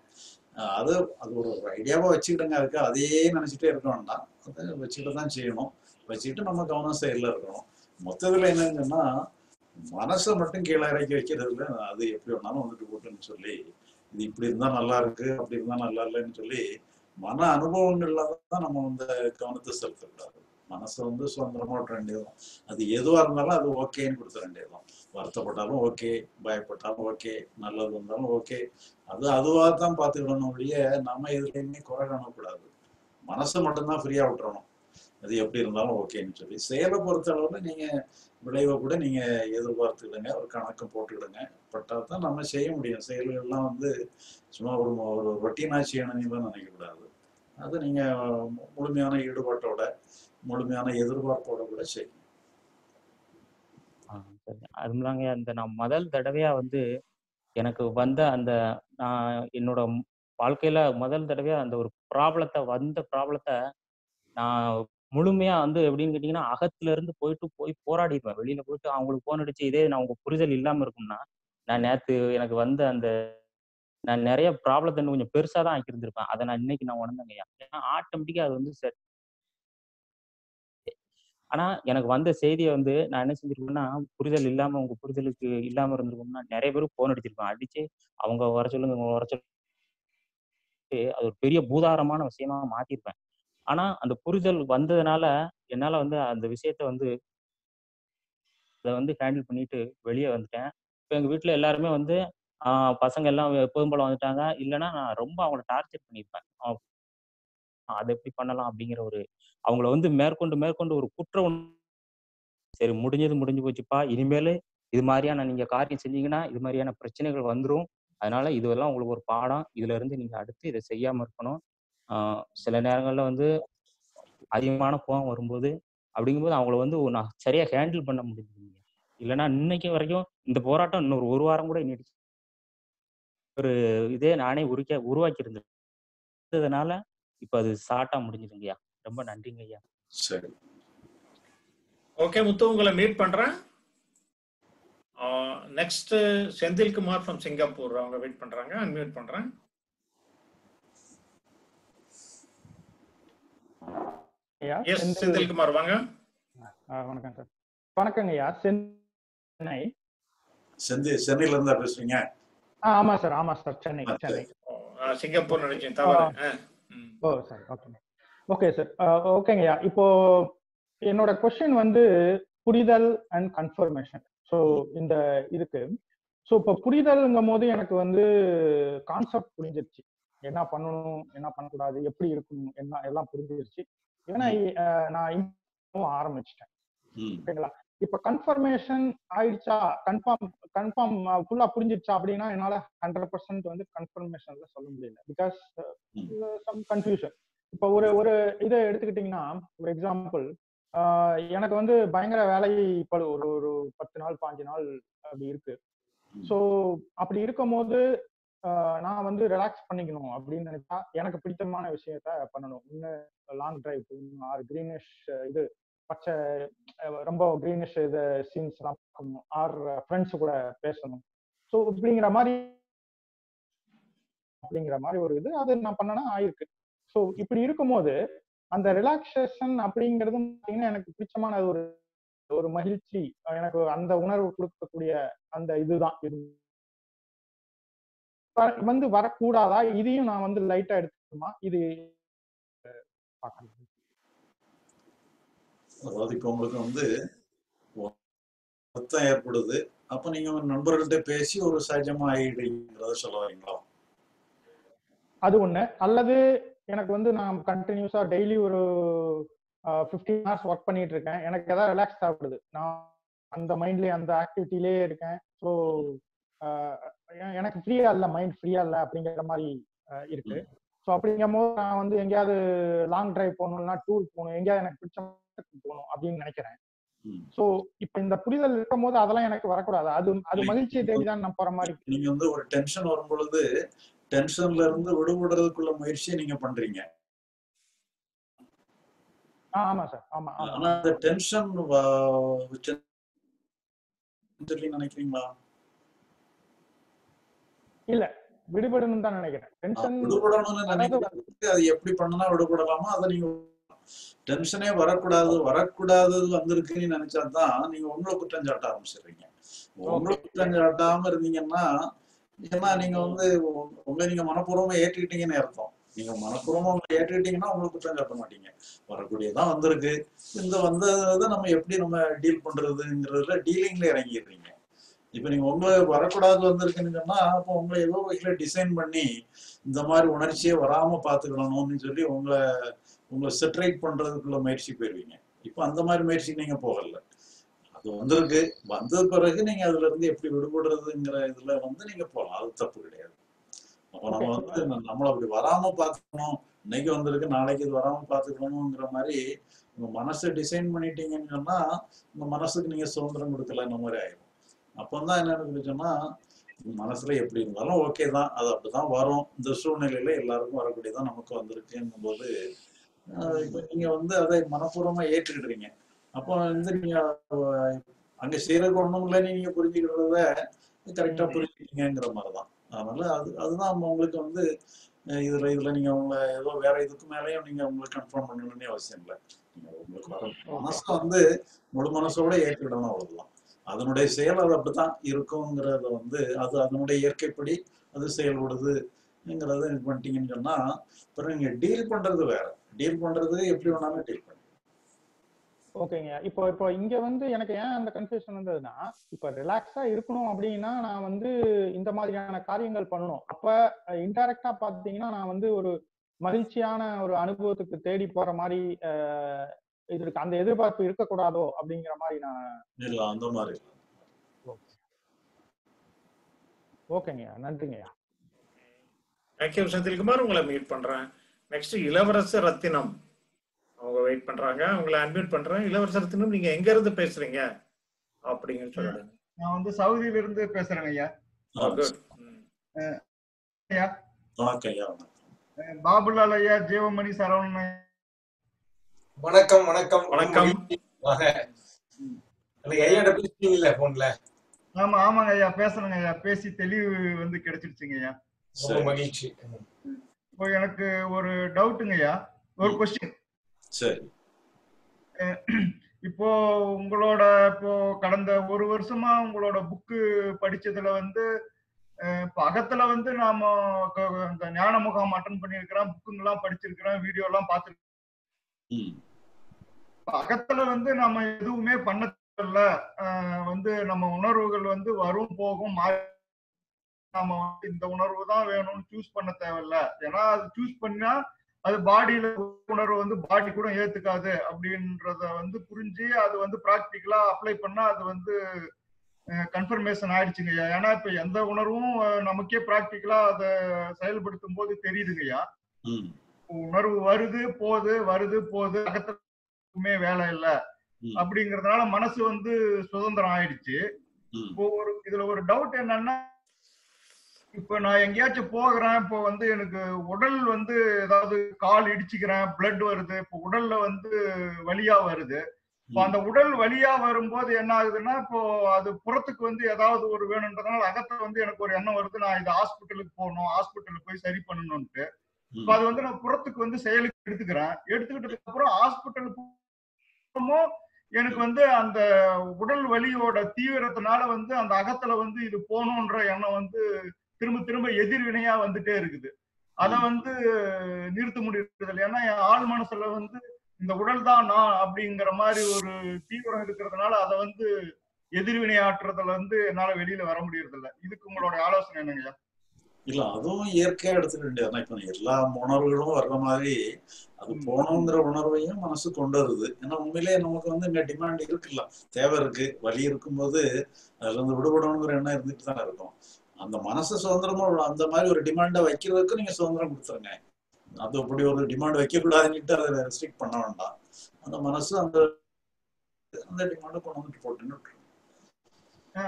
Speaker 1: அது அது ஒரு ஐடியாவாக வச்சுக்கிடுங்க. அதுக்கு அதையே நினச்சிட்டே இருக்க வேண்டாம். அதை வச்சுக்கிட்டு தான் செய்யணும். வச்சுக்கிட்டு நம்ம கவனம் செயலில் இருக்கணும். மொத்தத்தில் என்னங்கன்னா மனசை மட்டும் கீழே இறக்கி வைக்கிறதுல அது எப்படி வேணாலும் வந்துட்டு போட்டுன்னு சொல்லி இது இப்படி இருந்தா நல்லா இருக்கு அப்படி இருந்தா நல்லா இல்லைன்னு சொல்லி மன அனுபவங்கள்ல தான் நம்ம வந்து கவனத்தை செலுத்தக்கூடாது. மனசை வந்து சுதந்திரமா விட்ட வேண்டியதுதான். அது எதுவா இருந்தாலும் அது ஓகேன்னு கொடுத்த வேண்டியதுதான். வருத்தப்பட்டாலும் ஓகே பயப்பட்டாலும் ஓகே நல்லது இருந்தாலும் ஓகே. அது அதுவாக தான் பார்த்துக்கணும் ஒழிய நம்ம எதுலையுமே குறை காணக்கூடாது. மனசை மட்டும்தான் ஃப்ரீயா விட்டுறணும். அது எப்படி இருந்தாலும் ஓகேன்னு சொல்லி. சேலை பொறுத்த அளவுல நீங்க விளைவை கூட நீங்க எதிர்பார்த்துக்கிடுங்க ஒரு கணக்கு போட்டுக்கிடுங்க. பட்டால் தான் நம்ம செய்ய முடியும். செயல்கள்லாம் வந்து சும்மா ஒரு ஒரு ரொட்டீனாக செய்யணும்னு நினைக்கக்கூடாது. அது நீங்க முழுமையான ஈடுபாட்டோட முழுமையான எதிர்பார்ப்போட கூட
Speaker 4: செய்யும் சரி. அதுமில்லாங்க அந்த நான் முதல் தடவையா வந்து எனக்கு வந்த அந்த நான் என்னோட வாழ்க்கையில முதல் தடவையா அந்த ஒரு ப்ராப்ளத்தை வந்த ப்ராப்ளத்தை நான் முழுமையா வந்து எப்படின்னு கேட்டீங்கன்னா அகத்துல இருந்து போயிட்டு போய் போராடிடுவேன். வெளியில போயிட்டு அவங்களுக்கு போன் அடிச்சு இதே நான் உங்க புரிதல் இல்லாம இருக்கும்னா நான் நேத்து எனக்கு வந்த அந்த நான் நிறைய ப்ராப்ளத்தை இன்னும் கொஞ்சம் பெருசா தான் ஆக்கியிருந்திருப்பேன். அதை நான் இன்னைக்கு நான் உணர்ந்தேங்கய்யா ஏன்னா ஆட்டோமேட்டிக்கா அது வந்து சரி. ஆனா எனக்கு வந்த செய்தியை வந்து நான் என்ன செஞ்சிருப்பேன்னா புரிதல் இல்லாம உங்க புரிதலுக்கு இல்லாம இருந்திருக்கோம்னா நிறைய பேருக்கு போன் அடிச்சிருப்பேன். அடிச்சு அவங்க வர சொல்லுங்க இவங்க வர சொல்லு அது ஒரு பெரிய பூதாரமான விஷயமா மாத்திருப்பேன். ஆனா அந்த புரிதல் வந்ததுனால என்னால வந்து அந்த விஷயத்த வந்து அதை வந்து ஹேண்டில் பண்ணிட்டு வெளியே வந்துட்டேன். இப்போ எங்கள் வீட்டில் எல்லாருமே வந்து பசங்க எல்லாம் எப்போதும் போல வந்துட்டாங்க. இல்லைன்னா நான் ரொம்ப அவங்கள டார்ச்சர் பண்ணியிருப்பேன். அதை எப்படி பண்ணலாம் அப்படிங்கிற ஒரு அவங்கள வந்து மேற்கொண்டு மேற்கொண்டு ஒரு குற்ற சரி முடிஞ்சது முடிஞ்சு போச்சுப்பா. இனிமேல் இது மாதிரியான நீங்கள் காரியம் செஞ்சீங்கன்னா இது மாதிரியான பிரச்சனைகள் வந்துடும் அதனால இதுவெல்லாம் உங்களுக்கு ஒரு பாடம். இதுல இருந்து நீங்க அடுத்து இதை செய்யாம இருக்கணும். சில நேரங்களில் வந்து அதிகமான கோவம் வரும்போது அப்படிங்கும்போது அவங்கள வந்து நான் சரியா ஹேண்டில் பண்ண முடியுது இல்லைன்னா இன்னைக்கு வரைக்கும் இந்த போராட்டம் இன்னொரு ஒரு வாரம் கூட நீடிச்சு ஒரு இதே நானே உருக்க உருவாக்கி இருந்ததுனால இப்ப அது ஷார்ட்டா முடிஞ்சுதுங்கய்யா. ரொம்ப நன்றிங்க ஐயா
Speaker 1: சரி.
Speaker 2: ஓகே முத்து உங்களை மீட் பண்றேன். Next Senthilkumar from Singapore. அவங்க வெயிட் பண்றாங்க அன்மியூட் பண்றேன். எஸ்
Speaker 5: செந்தில்
Speaker 2: செந்தில்குமார் வாங்க.
Speaker 5: வணக்கம் சார். வணக்கங்க ஐயா சென்னை.
Speaker 1: செந்தி சென்னையில இருந்தா பேசுறீங்க
Speaker 5: ஆமா சார் ஆமா சார் சென்னை சென்னை.
Speaker 2: சிங்கப்பூர் நினைச்சேன் தவறு.
Speaker 5: ஓ சரி ஓகே. ஓகே சார் ஓகேங்க ஐயா. இப்போ என்னோட கொஸ்டின் வந்து புரிதல் அண்ட் கன்ஃபர்மேஷன் ஸோ இந்த இதுக்கு ஸோ இப்போ புரிதல்ங்கும் போது எனக்கு வந்து கான்செப்ட் புரிஞ்சிருச்சு. என்ன பண்ணணும் என்ன பண்ணக்கூடாது எப்படி இருக்கணும் என்ன எல்லாம் புரிஞ்சிருச்சு. ஏன்னா நான் ஆரம்பிச்சிட்டேன். ஓகேங்களா இப்ப கன்ஃபர்மேஷன் ஆயிடுச்சா? கன்ஃபார்ம் கன்ஃபார்ம் ஃபுல்லா புரிஞ்சிடுச்சா அப்படின்னா என்னால ஹண்ட்ரட் பர்சன்ட் வந்து கன்ஃபர்மேஷன்ல சொல்ல முடியல. பிகாஸ் சம் கன்ஃபியூஷன் இப்ப ஒரு ஒரு இதை எடுத்துக்கிட்டீங்கன்னா ஒரு எக்ஸாம்பிள் எனக்கு வந்து பயங்கர வேலை இப்போ ஒரு ஒரு பத்து நாள் பாஞ்சு நாள் அப்படி இருக்கு. ஸோ அப்படி இருக்கும் போது நான் வந்து ரிலாக்ஸ் பண்ணிக்கணும் அப்படின்னு நினைச்சா எனக்கு பிடித்தமான விஷயத்த பண்ணணும். இன்னும் லாங் டிரைவ் போகணும் ஆர் கிரீனிஷ் இது பச்சை ரொம்ப கிரீனிஷ் இது சீன்ஸ் எல்லாம் பார்க்கணும். ஆர் ஃப்ரெண்ட்ஸ் கூட பேசணும். ஸோ இப்படிங்கிற மாதிரி அப்படிங்கிற மாதிரி ஒரு இது அது நான் பண்ணனா ஆயிருக்கு. ஸோ இப்படி இருக்கும்போது அந்த ரிலாக்ஸேஷன் அப்படிங்கிறது பார்த்தீங்கன்னா எனக்கு பிடிச்சமான ஒரு ஒரு மகிழ்ச்சி. எனக்கு அந்த உணர்வு கொடுக்கக்கூடிய அந்த இதுதான். வந்து வரக்கூடாதா? இதையும் நான் வந்து லைட்டா எடுத்துக்கணுமா? இது பார்க்கணும்
Speaker 1: அதாவது இப்போ உங்களுக்கு வந்து வருத்தம் ஏற்படுது. அப்ப நீங்க நண்பர்கள்ட்ட பேசி ஒரு சகஜமா ஆயிடுறீங்கிறத சொல்ல வரீங்களா?
Speaker 5: அது ஒண்ணு. அல்லது எனக்கு வந்து நான் கண்டினியூஸா டெய்லி ஒரு ஃபிஃப்டீன் ஹவர்ஸ் ஒர்க் பண்ணிட்டு இருக்கேன். எனக்கு ஏதாவது ரிலாக்ஸ் தேவைப்படுது நான் அந்த மைண்ட்லயே அந்த ஆக்டிவிட்டிலே இருக்கேன். ஸோ எனக்கு ஃப்ரீயா இல்ல மைண்ட் ஃப்ரீயா இல்ல அப்படிங்கிற மாதிரி இருக்கு. ஸோ அப்படிங்கும் போது நான் வந்து எங்கேயாவது லாங் டிரைவ் போகணும்னா டூர் போகணும் எங்கேயாவது எனக்கு பிடிச்ச போகணும் அப்படின்னு நினைக்கிறேன். ஸோ இப்ப இந்த புரிதல் இருக்கும் போது அதெல்லாம் எனக்கு வரக்கூடாது. அது அது மகிழ்ச்சியை தேடி தான் நான் போற மாதிரி
Speaker 1: நீங்க வந்து ஒரு டென்ஷன் வரும் பொழுது டென்ஷன்ல இருந்து விடுபடுறதுக்குள்ள முயற்சியை நீங்க பண்றீங்க.
Speaker 5: ஆமா சார் ஆமா ஆமா.
Speaker 1: ஆனா அந்த டென்ஷன் நினைக்கிறீங்களா?
Speaker 5: இல்ல விடுபடணும்னு தான் நினைக்கிறேன். டென்ஷன்
Speaker 1: அது எப்படி பண்ணுனா விடுபடலாமோ? அதை நீங்க டென்ஷனே வரக்கூடாது வரக்கூடாதது வந்திருக்குன்னு நினைச்சாதான் நீங்க உங்களை குற்றம் சாட்ட ஆரம்பிச்சிடுறீங்க. உங்களை குற்றம் சாட்டாம இருந்தீங்கன்னா ஏன்னா நீங்க வந்து உ- உங்களை நீங்க மனப்பூர்வமா ஏற்றுக்கிட்டீங்கன்னு அர்த்தம். நீங்க மனப்பூர்வமா உங்களை ஏற்றுக்கிட்டீங்கன்னா உங்களுக்கு குற்றம் சாட்ட மாட்டீங்க. வரக்கூடியதான் வந்திருக்கு. இந்த வந்ததை நம்ம எப்படி நம்ம டீல் பண்றதுங்கிறதுல டீலிங்ல இறங்கிடுறீங்க. இப்ப நீங்க உங்களை வரக்கூடாது வந்திருக்குன்னு சொன்னா அப்போ உங்களை ஏதோ வகையில டிசைன் பண்ணி இந்த மாதிரி உணர்ச்சியே வராம பாத்துக்கணும்னு சொல்லி உங்களை உங்களை செட்ரைட் பண்றதுக்குள்ள முயற்சி போயிருவீங்க. இப்போ அந்த மாதிரி முயற்சி நீங்க போகல. அது வந்திருக்கு. வந்த பிறகு நீங்க அதுல இருந்து எப்படி விடுபடுறதுங்கிற இதுல வந்து நீங்க போகலாம். அது தப்பு கிடையாது. அப்போ நம்ம வந்து நம்மள அப்படி வராம பாத்துக்கணும் இன்னைக்கு வந்திருக்கு நாளைக்கு இது வராம பாத்துக்கணுங்கிற மாதிரி உங்க மனசை டிசைன் பண்ணிட்டீங்கன்னு சொன்னா உங்க மனசுக்கு நீங்க சுதந்திரம் கொடுக்கலன்ற மாதிரி ஆயிடும் அப்பந்தான் என்ன சொல்லி சொன்னா மனசுல எப்படி இருந்தாலும் ஓகே தான். அது அப்படிதான் வரும். இந்த சூழ்நிலையில எல்லாருக்கும் வரக்கூடியதான் நமக்கு வந்திருக்குங்கும் போது இப்ப நீங்க வந்து அதை மனப்பூர்வமா ஏற்றுக்கிடுறீங்க அப்போ வந்து நீங்க அங்க இல்லை நீங்க புரிஞ்சுக்கிறத கரெக்டா புரிஞ்சுக்கிட்டீங்கிற மாதிரிதான். அதனால அது அதுதான் உங்களுக்கு வந்து இதுல இதுல நீங்க உங்களை ஏதோ வேற இதுக்கு மேலேயும் நீங்க உங்களுக்கு கன்ஃபார்ம் பண்ணணும்னு அவசியம் இல்லை. நீங்க உங்களுக்கு மனசை வந்து முழு மனசோட ஏற்றுக்கிடணும் அவ்வளவுதான். அதனுடைய செயல் அது அப்படித்தான் இருக்குங்கிறத வந்து அது அதனுடைய இயற்கைப்படி அது செயல்படுதுங்கிறத இது பண்ணிட்டீங்கன்னு சொன்னா அப்புறம் நீங்க டீல் பண்றது வேற. டீல் பண்றது எப்படி வேணாலும் டீல் பண்ணி
Speaker 5: ஓகேங்க. இப்போ இப்போ இங்க வந்து எனக்கு ஏன் அந்த கன்ஃபியூஷன் வந்ததுன்னா இப்போ ரிலாக்ஸா இருக்கணும் அப்படின்னா நான் வந்து இந்த மாதிரியான காரியங்கள் பண்ணணும். அப்ப இன்டைரக்டா பாத்தீங்கன்னா நான் வந்து ஒரு மகிழ்ச்சியான ஒரு அனுபவத்துக்கு தேடி போற மாதிரி அஹ், இது இருக்கு அந்த எதிர்பார்ப்பு இருக்கக்கூடாதோ அப்படிங்கிற மாதிரி நான்
Speaker 1: இல்ல அந்த மாதிரி.
Speaker 5: ஓகேங்கய்யா நன்றிங்கய்யா
Speaker 2: தேங்க்யூ செந்தில்குமார். உங்களை மீட் பண்றேன். நெக்ஸ்ட் இளவரசர் ரத்தினம். அவங்க வெயிட் பண்றாங்க. உங்களை அன்மியூட் பண்றேன். இளவரசர் ரத்தினம் நீங்க எங்க இருந்து பேசுறீங்க? அப்படிங்கன்னு சொல்லுங்க.
Speaker 6: நான் வந்து சவுதியில இருந்து பேசுறேங்க ஐயா. ஐயா. பாபுலால் ஐயா ஜீவமணி சரவணன்
Speaker 7: வணக்கம் வணக்கம்.
Speaker 2: வணக்கம்.
Speaker 7: ஐயாட்ட பேசுனீங்கல்ல போன்ல
Speaker 6: ஆமா ஆமாங்க ஐயா. பேசணுங்க ஐயா. பேசி தெளிவு வந்து கிடைச்சிருச்சுங்க ஐயா.
Speaker 7: ரொம்ப மகிழ்ச்சி.
Speaker 6: இப்போ எனக்கு ஒரு டவுட்டுங்க ஐயா. ஒரு கொஸ்டின்
Speaker 1: சரி.
Speaker 6: இப்போ உங்களோட இப்போ கடந்த ஒரு வருஷமா உங்களோட புக்கு படிச்சதுல வந்து இப்போ அகத்துல வந்து நாம இந்த ஞான முகாம் அட்டன் பண்ணியிருக்கிறோம் புக்குங்கெல்லாம் படிச்சிருக்கிறோம் வீடியோ எல்லாம் பார்த்துருக்கோம் அகத்துல வந்து நம்ம எதுவுமே பண்ண அஹ் வந்து நம்ம உணர்வுகள் வந்து வரும் போகும் மாறி நாம வந்து இந்த உணர்வு தான் வேணும்னு சூஸ் பண்ண தேவையில்ல. ஏன்னா அது சூஸ் பண்ணா அது பாடியில உணர்வு வந்து பாடி கூட ஏத்துக்காது அப்படின்றத வந்து புரிஞ்சு அது வந்து பிராக்டிக்கலா அப்ளை பண்ணா அது வந்து கன்ஃபர்மேஷன் ஆயிடுச்சுங்கய்யா ஏன்னா இப்ப எந்த உணர்வும் நமக்கே பிராக்டிக்கலா அதை செயல்படுத்தும் போது தெரியுதுங்கய்யா உணர்வு வருது போகுது வருது போகுது. அகத்துக்குமே வேலை இல்லை. அப்படிங்கறதுனால மனசு வந்து சுதந்திரம் ஆயிடுச்சு. இப்போ ஒரு இதுல ஒரு டவுட் என்னன்னா இப்போ நான் எங்கேயாச்சும் போகிறேன் இப்போ வந்து எனக்கு உடல் வந்து ஏதாவது கால் இடிச்சுக்கிறேன் பிளட் வருது இப்போ உடல்ல வந்து வலியா வருது. இப்போ அந்த உடல் வலியா வரும்போது என்ன ஆகுதுன்னா இப்போ அது புறத்துக்கு வந்து ஏதாவது ஒரு வேணுன்றதுனால அகத்தை வந்து எனக்கு ஒரு எண்ணம் வருது. நான் இது ஹாஸ்பிட்டலுக்கு போகணும் ஹாஸ்பிட்டலுக்கு போய் சரி பண்ணணும்ட்டு இப்போ அது வந்து நான் புறத்துக்கு வந்து செயலுக்கு எடுத்துக்கிறேன். எடுத்துக்கிட்டதுக்கு அப்புறம் ஹாஸ்பிட்டலுக்கு எனக்கு வந்து அந்த உடல் வலியோட தீவிரத்தினால வந்து அந்த அகத்துல வந்து இது போகணுன்ற எண்ணம் வந்து திரும்ப திரும்ப எதிர்வினையா வந்துட்டே இருக்குது. அதை வந்து நிறுத்த முடியறது இல்லை ஏன்னா என் ஆள் மனசுல வந்து இந்த உடல் தான் நான் அப்படிங்கிற மாதிரி ஒரு தீவிரம் இருக்கிறதுனால அதை வந்து எதிர்வினை ஆற்றுறதுல வந்து என்னால வெளியில வர முடியறது இல்ல இதுக்கு உங்களோட ஆலோசனை என்னங்கய்யா
Speaker 1: இல்ல அதுவும் இயற்கையா எடுத்துக்க வேண்டியது இப்ப எல்லா உணர்வுகளும் வர்ற மாதிரி அது போகணுங்கிற உணர்வையும் மனசு கொண்டு வருது. ஏன்னா உண்மையிலேயே நமக்கு வந்து இங்க டிமாண்ட் இருக்குல்ல. தேவை இருக்கு வலி இருக்கும்போது அதுல இருந்து விடுபடணுங்கிற எண்ணம் இருந்துட்டு தான் இருக்கும். அந்த மனசு சுதந்திரமா அந்த மாதிரி ஒரு டிமாண்டை வைக்கிறதுக்கு நீங்க சுதந்திரம் கொடுத்துருங்க. அது அப்படி ஒரு டிமாண்ட் வைக்க கூடாதுன்னுட்டு அதை ரெஸ்ட்ரிக்ட் பண்ண வேண்டாம். அந்த மனசு அந்த அந்த டிமாண்டை கொண்டு வந்துட்டு போட்டுன்னு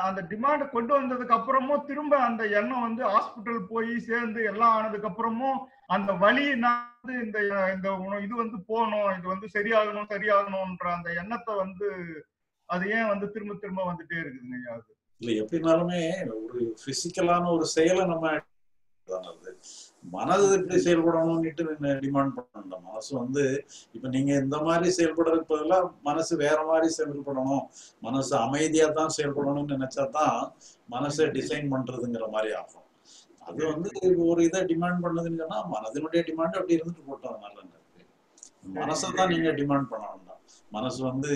Speaker 6: அந்த டிமாண்ட் கொண்டு வந்ததுக்கு அப்புறமும் திரும்ப அந்த எண்ணம் வந்து ஹாஸ்பிட்டல் போய் சேர்ந்து எல்லாம் ஆனதுக்கு அப்புறமும் அந்த வழி நான் வந்து இந்த இந்த இது வந்து போகணும் இது வந்து சரியாகணும் சரியாகணும்ன்ற அந்த எண்ணத்தை வந்து அது ஏன் வந்து திரும்ப திரும்ப வந்துட்டே இருக்குதுங்க அது?
Speaker 1: இல்ல எப்படினாலுமே ஒரு பிசிக்கலான ஒரு செயலை நம்ம அது மனது எப்படி செயல்படணும்னுட்டு டிமாண்ட் பண்ண மனசு வந்து இப்ப நீங்க இந்த மாதிரி செயல்படுறதுக்கு பதிலா மனசு வேற மாதிரி செயல்படணும். மனசு அமைதியா தான் செயல்படணும்னு நினைச்சா தான் மனசை டிசைன் பண்றதுங்கிற மாதிரி ஆகும். அது வந்து ஒரு இதை டிமாண்ட் பண்ணதுன்னு சொன்னா மனதினுடைய டிமாண்ட் அப்படி இருந்துட்டு போட்டோம் நல்லது மனசை தான் நீங்க டிமாண்ட் பண்ண வேண்டாம் மனசு வந்து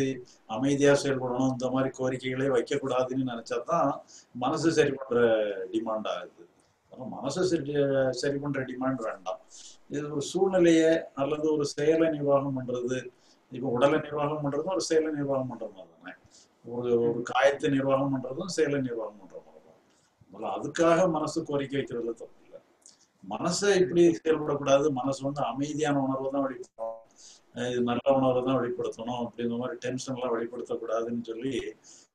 Speaker 1: அமைதியா செயல்படணும் இந்த மாதிரி கோரிக்கைகளே வைக்க கூடாதுன்னு நினைச்சா தான் மனசு சரி பண்ற டிமாண்ட் ஆகுது. ஆனா மனசு சரி சரி பண்ற டிமாண்ட் வேண்டாம். இது ஒரு சூழ்நிலையை அல்லது ஒரு செயலை நிர்வாகம் பண்றது இப்போ உடலை நிர்வாகம் பண்றதும் ஒரு செயலை நிர்வாகம் பண்ற மாதிரி தானே? ஒரு ஒரு காயத்தை நிர்வாகம் பண்றதும் செயலை நிர்வாகம் பண்ற மாதிரி தான். அதனால அதுக்காக மனசு கோரிக்கை வைக்கிறதுல தப்பு இல்லை. மனசை இப்படி செயல்படக்கூடாது மனசு வந்து அமைதியான உணர்வு தான் வெளிப்படுத்தணும். இது நல்ல உணர்வை தான் வெளிப்படுத்தணும் அப்படிங்கிற மாதிரி டென்ஷன் எல்லாம் வெளிப்படுத்தக்கூடாதுன்னு சொல்லி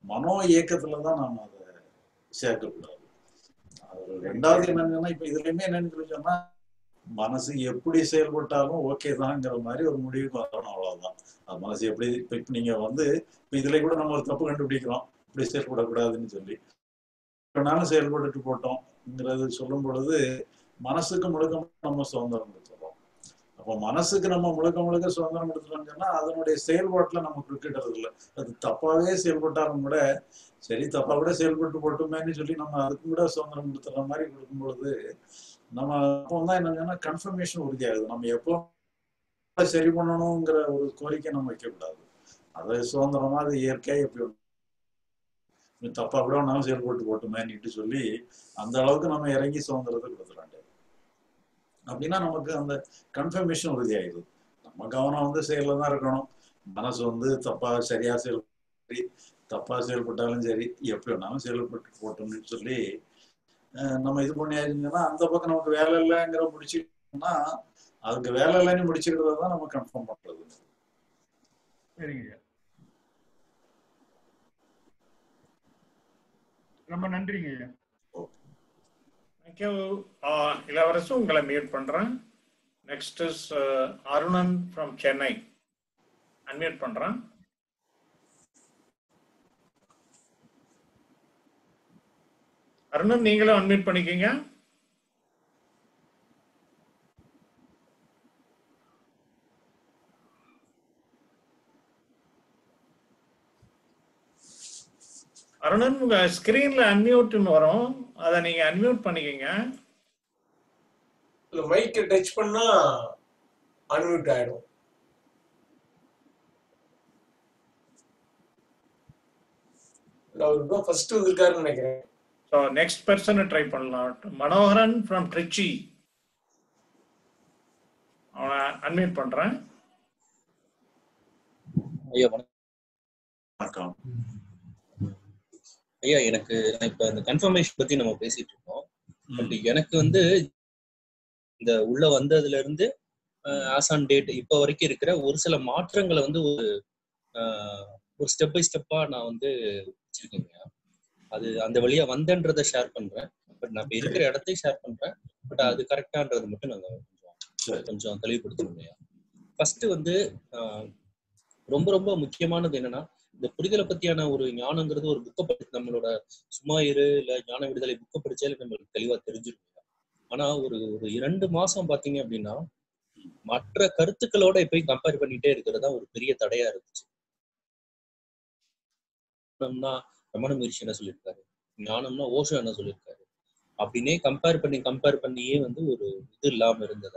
Speaker 1: மனோ இயக்கத்துல தான் நாம அதை சேர்க்கக்கூடாது. ரெண்டாவது என்னன்னா இப்ப இதுலயுமே என்னன்னு சொல்லி சொன்னா மனசு எப்படி செயல்பட்டாலும் ஓகே தான்ங்கிற மாதிரி ஒரு முடிவுக்கு வரணும் அவ்வளவுதான். அது மனசு எப்படி இப்ப இப்ப நீங்க வந்து இப்ப இதுல கூட நம்ம ஒரு தப்பு கண்டுபிடிக்கிறோம். இப்படி செயல்படக்கூடாதுன்னு சொல்லி. நானும் செயல்பட்டுட்டு போட்டோம்ங்கிறது சொல்லும் பொழுது மனசுக்கு முழுக்க நம்ம சுதந்திரம் அப்போ மனசுக்கு நம்ம முழுக்க முழுக்க சுதந்திரம் கொடுத்துட்டோம்னு சொன்னா அதனுடைய செயல்பாட்டுல நம்ம குறுக்கிடுறது இல்லை. அது தப்பாவே செயல்பட்டாலும் கூட சரி தப்பா கூட செயல்பட்டு போட்டுமேன்னு சொல்லி நம்ம அதுக்கு கூட சுதந்திரம் கொடுத்துற மாதிரி கொடுக்கும் பொழுது நம்ம அப்போ தான் என்னன்னா கன்ஃபர்மேஷன் உறுதியாகுது. நம்ம எப்போ சரி பண்ணணுங்கிற ஒரு கோரிக்கை நம்ம வைக்கக்கூடாது அது சுதந்திரமா அது இயற்கையா எப்படி தப்பா கூட வேணாலும் செயல்பட்டு போட்டுமேன்னுட்டு சொல்லி அந்த அளவுக்கு நம்ம இறங்கி சுதந்திரத்தை கொடுத்துட அப்படின்னா நமக்கு அந்த கன்ஃபர்மேஷன் உறுதியாயிடுது நம்ம கவனம் வந்து செயலில் தான் இருக்கணும். மனசு வந்து தப்பா சரியா செயல் சரி தப்பா செயல்பட்டாலும் சரி எப்படி வேணாலும் செயல்பட்டு போட்டோம்னு சொல்லி நம்ம இது பண்ணியாச்சுன்னா அந்த பக்கம் நமக்கு வேலை இல்லைங்கிற முடிச்சுட்டோம்னா அதுக்கு வேலை இல்லைன்னு முடிச்சுக்கிறத தான் நம்ம கன்ஃபார்ம் பண்றது.
Speaker 6: சரிங்க ரொம்ப நன்றிங்க ஐயா.
Speaker 2: தேங்க்யூ uh, இளவரசு உங்களை மியூட் பண்றேன். Next is uh, Arunan from Chennai unmute பண்றேன். அருணன் நீங்களும் அன்மியூட் பண்ணிக்கீங்க. அருணன் உங்க ஸ்கிரீன்ல அன்மியூட்னு வரும். அதை நீங்க அன்மியூட் பண்ணிக்கங்க.
Speaker 7: இல்ல மைக்கை டச் பண்ணா அன்மியூட் ஆயிடும். அவருக்கு ஃபர்ஸ்ட் வந்திருக்காருன்னு நினைக்கிறேன்.
Speaker 2: ஸோ நெக்ஸ்ட் பர்சனை ட்ரை பண்ணலாம். மனோகரன் ஃப்ரம் ட்ரிச்சி அவனை அன்மியூட் பண்றேன்.
Speaker 8: ஐயா வணக்கம். ஐயா எனக்கு இப்ப இந்த கன்ஃபர்மேஷன் பத்தி நம்ம பேசிட்டு இருக்கோம். பட் எனக்கு வந்து இந்த உள்ள வந்ததுல இருந்து ஆஸ் ஆன் டேட் இப்ப வரைக்கும் இருக்கிற ஒரு சில மாற்றங்களை வந்து ஒரு ஒரு ஸ்டெப் பை ஸ்டெப்பா நான் வந்து வச்சிருக்கேங்க அது அந்த வழியா வந்தேன்றதை ஷேர் பண்றேன். பட் நான் இப்ப இருக்கிற இடத்தையும் ஷேர் பண்றேன். பட் அது கரெக்டான்றது மட்டும் நாங்க கொஞ்சம் கொஞ்சம் தெளிவுபடுத்தணும் ஃபர்ஸ்ட் வந்து ரொம்ப ரொம்ப முக்கியமானது என்னன்னா இந்த புரிதலை பத்தியான ஒரு ஞானங்கிறது ஒரு புக்கை படிச்சு நம்மளோட சும்மா இரு இல்ல ஞான விடுதலை புக்கை படிச்சாலே நம்மளுக்கு தெளிவா தெரிஞ்சிருக்கும் ஆனா ஒரு ஒரு இரண்டு மாசம் பாத்தீங்க அப்படின்னா மற்ற கருத்துக்களோட போய் கம்பேர் பண்ணிட்டே இருக்கிறது தான் ஒரு பெரிய தடையா இருந்துச்சு. ஞானம்னா ரமண முயற்சி என்ன சொல்லியிருக்காரு? ஞானம்னா ஓஷோ என்ன சொல்லியிருக்காரு? அப்படின்னே கம்பேர் பண்ணி கம்பேர் பண்ணியே வந்து ஒரு இது இல்லாம இருந்தத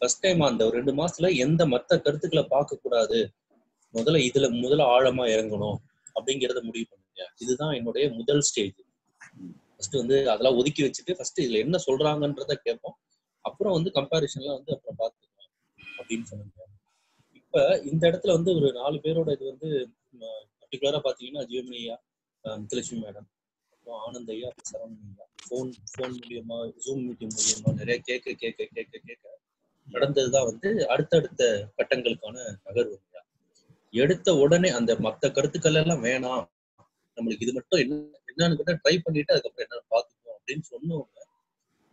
Speaker 8: ஃபர்ஸ்ட் டைம் அந்த ஒரு ரெண்டு மாசத்துல எந்த மத்த கருத்துக்களை பார்க்க கூடாது முதல்ல இதுல முதல்ல ஆழமா இறங்கணும் அப்படிங்கறத முடிவு பண்ணுங்க. இதுதான் என்னுடைய முதல் ஸ்டேஜ் ஃபர்ஸ்ட் வந்து அதெல்லாம் ஒதுக்கி வச்சுட்டு ஃபர்ஸ்ட் இதுல என்ன சொல்றாங்கன்றத கேட்போம். அப்புறம் வந்து கம்பாரிசன்லாம் வந்து அப்புறம் பார்த்துக்கலாம் அப்படின்னு சொன்னாங்க இப்ப இந்த இடத்துல வந்து ஒரு நாலு பேரோட இது வந்து பர்டிகுலரா பாத்தீங்கன்னா ஜீவமணி முத்துலட்சுமி மேடம் அப்புறம் ஆனந்த் ஐயா சரவணன் ஐயா. ஃபோன் ஃபோன் மூலியமா ஜூம் மீட்டிங் மூலியமா நிறைய கேட்க கேட்க கேட்க கேட்க நடந்ததுதான் வந்து அடுத்தடுத்த கட்டங்களுக்கான நகர்வு எடுத்த உடனே அந்த மத்த கருத்துக்கள் எல்லாம் வேணாம். நம்மளுக்கு இது மட்டும் என்ன என்னன்னு கூட ட்ரை பண்ணிட்டு அதுக்கப்புறம் என்ன பார்த்துப்போம் அப்படின்னு சொன்னவங்க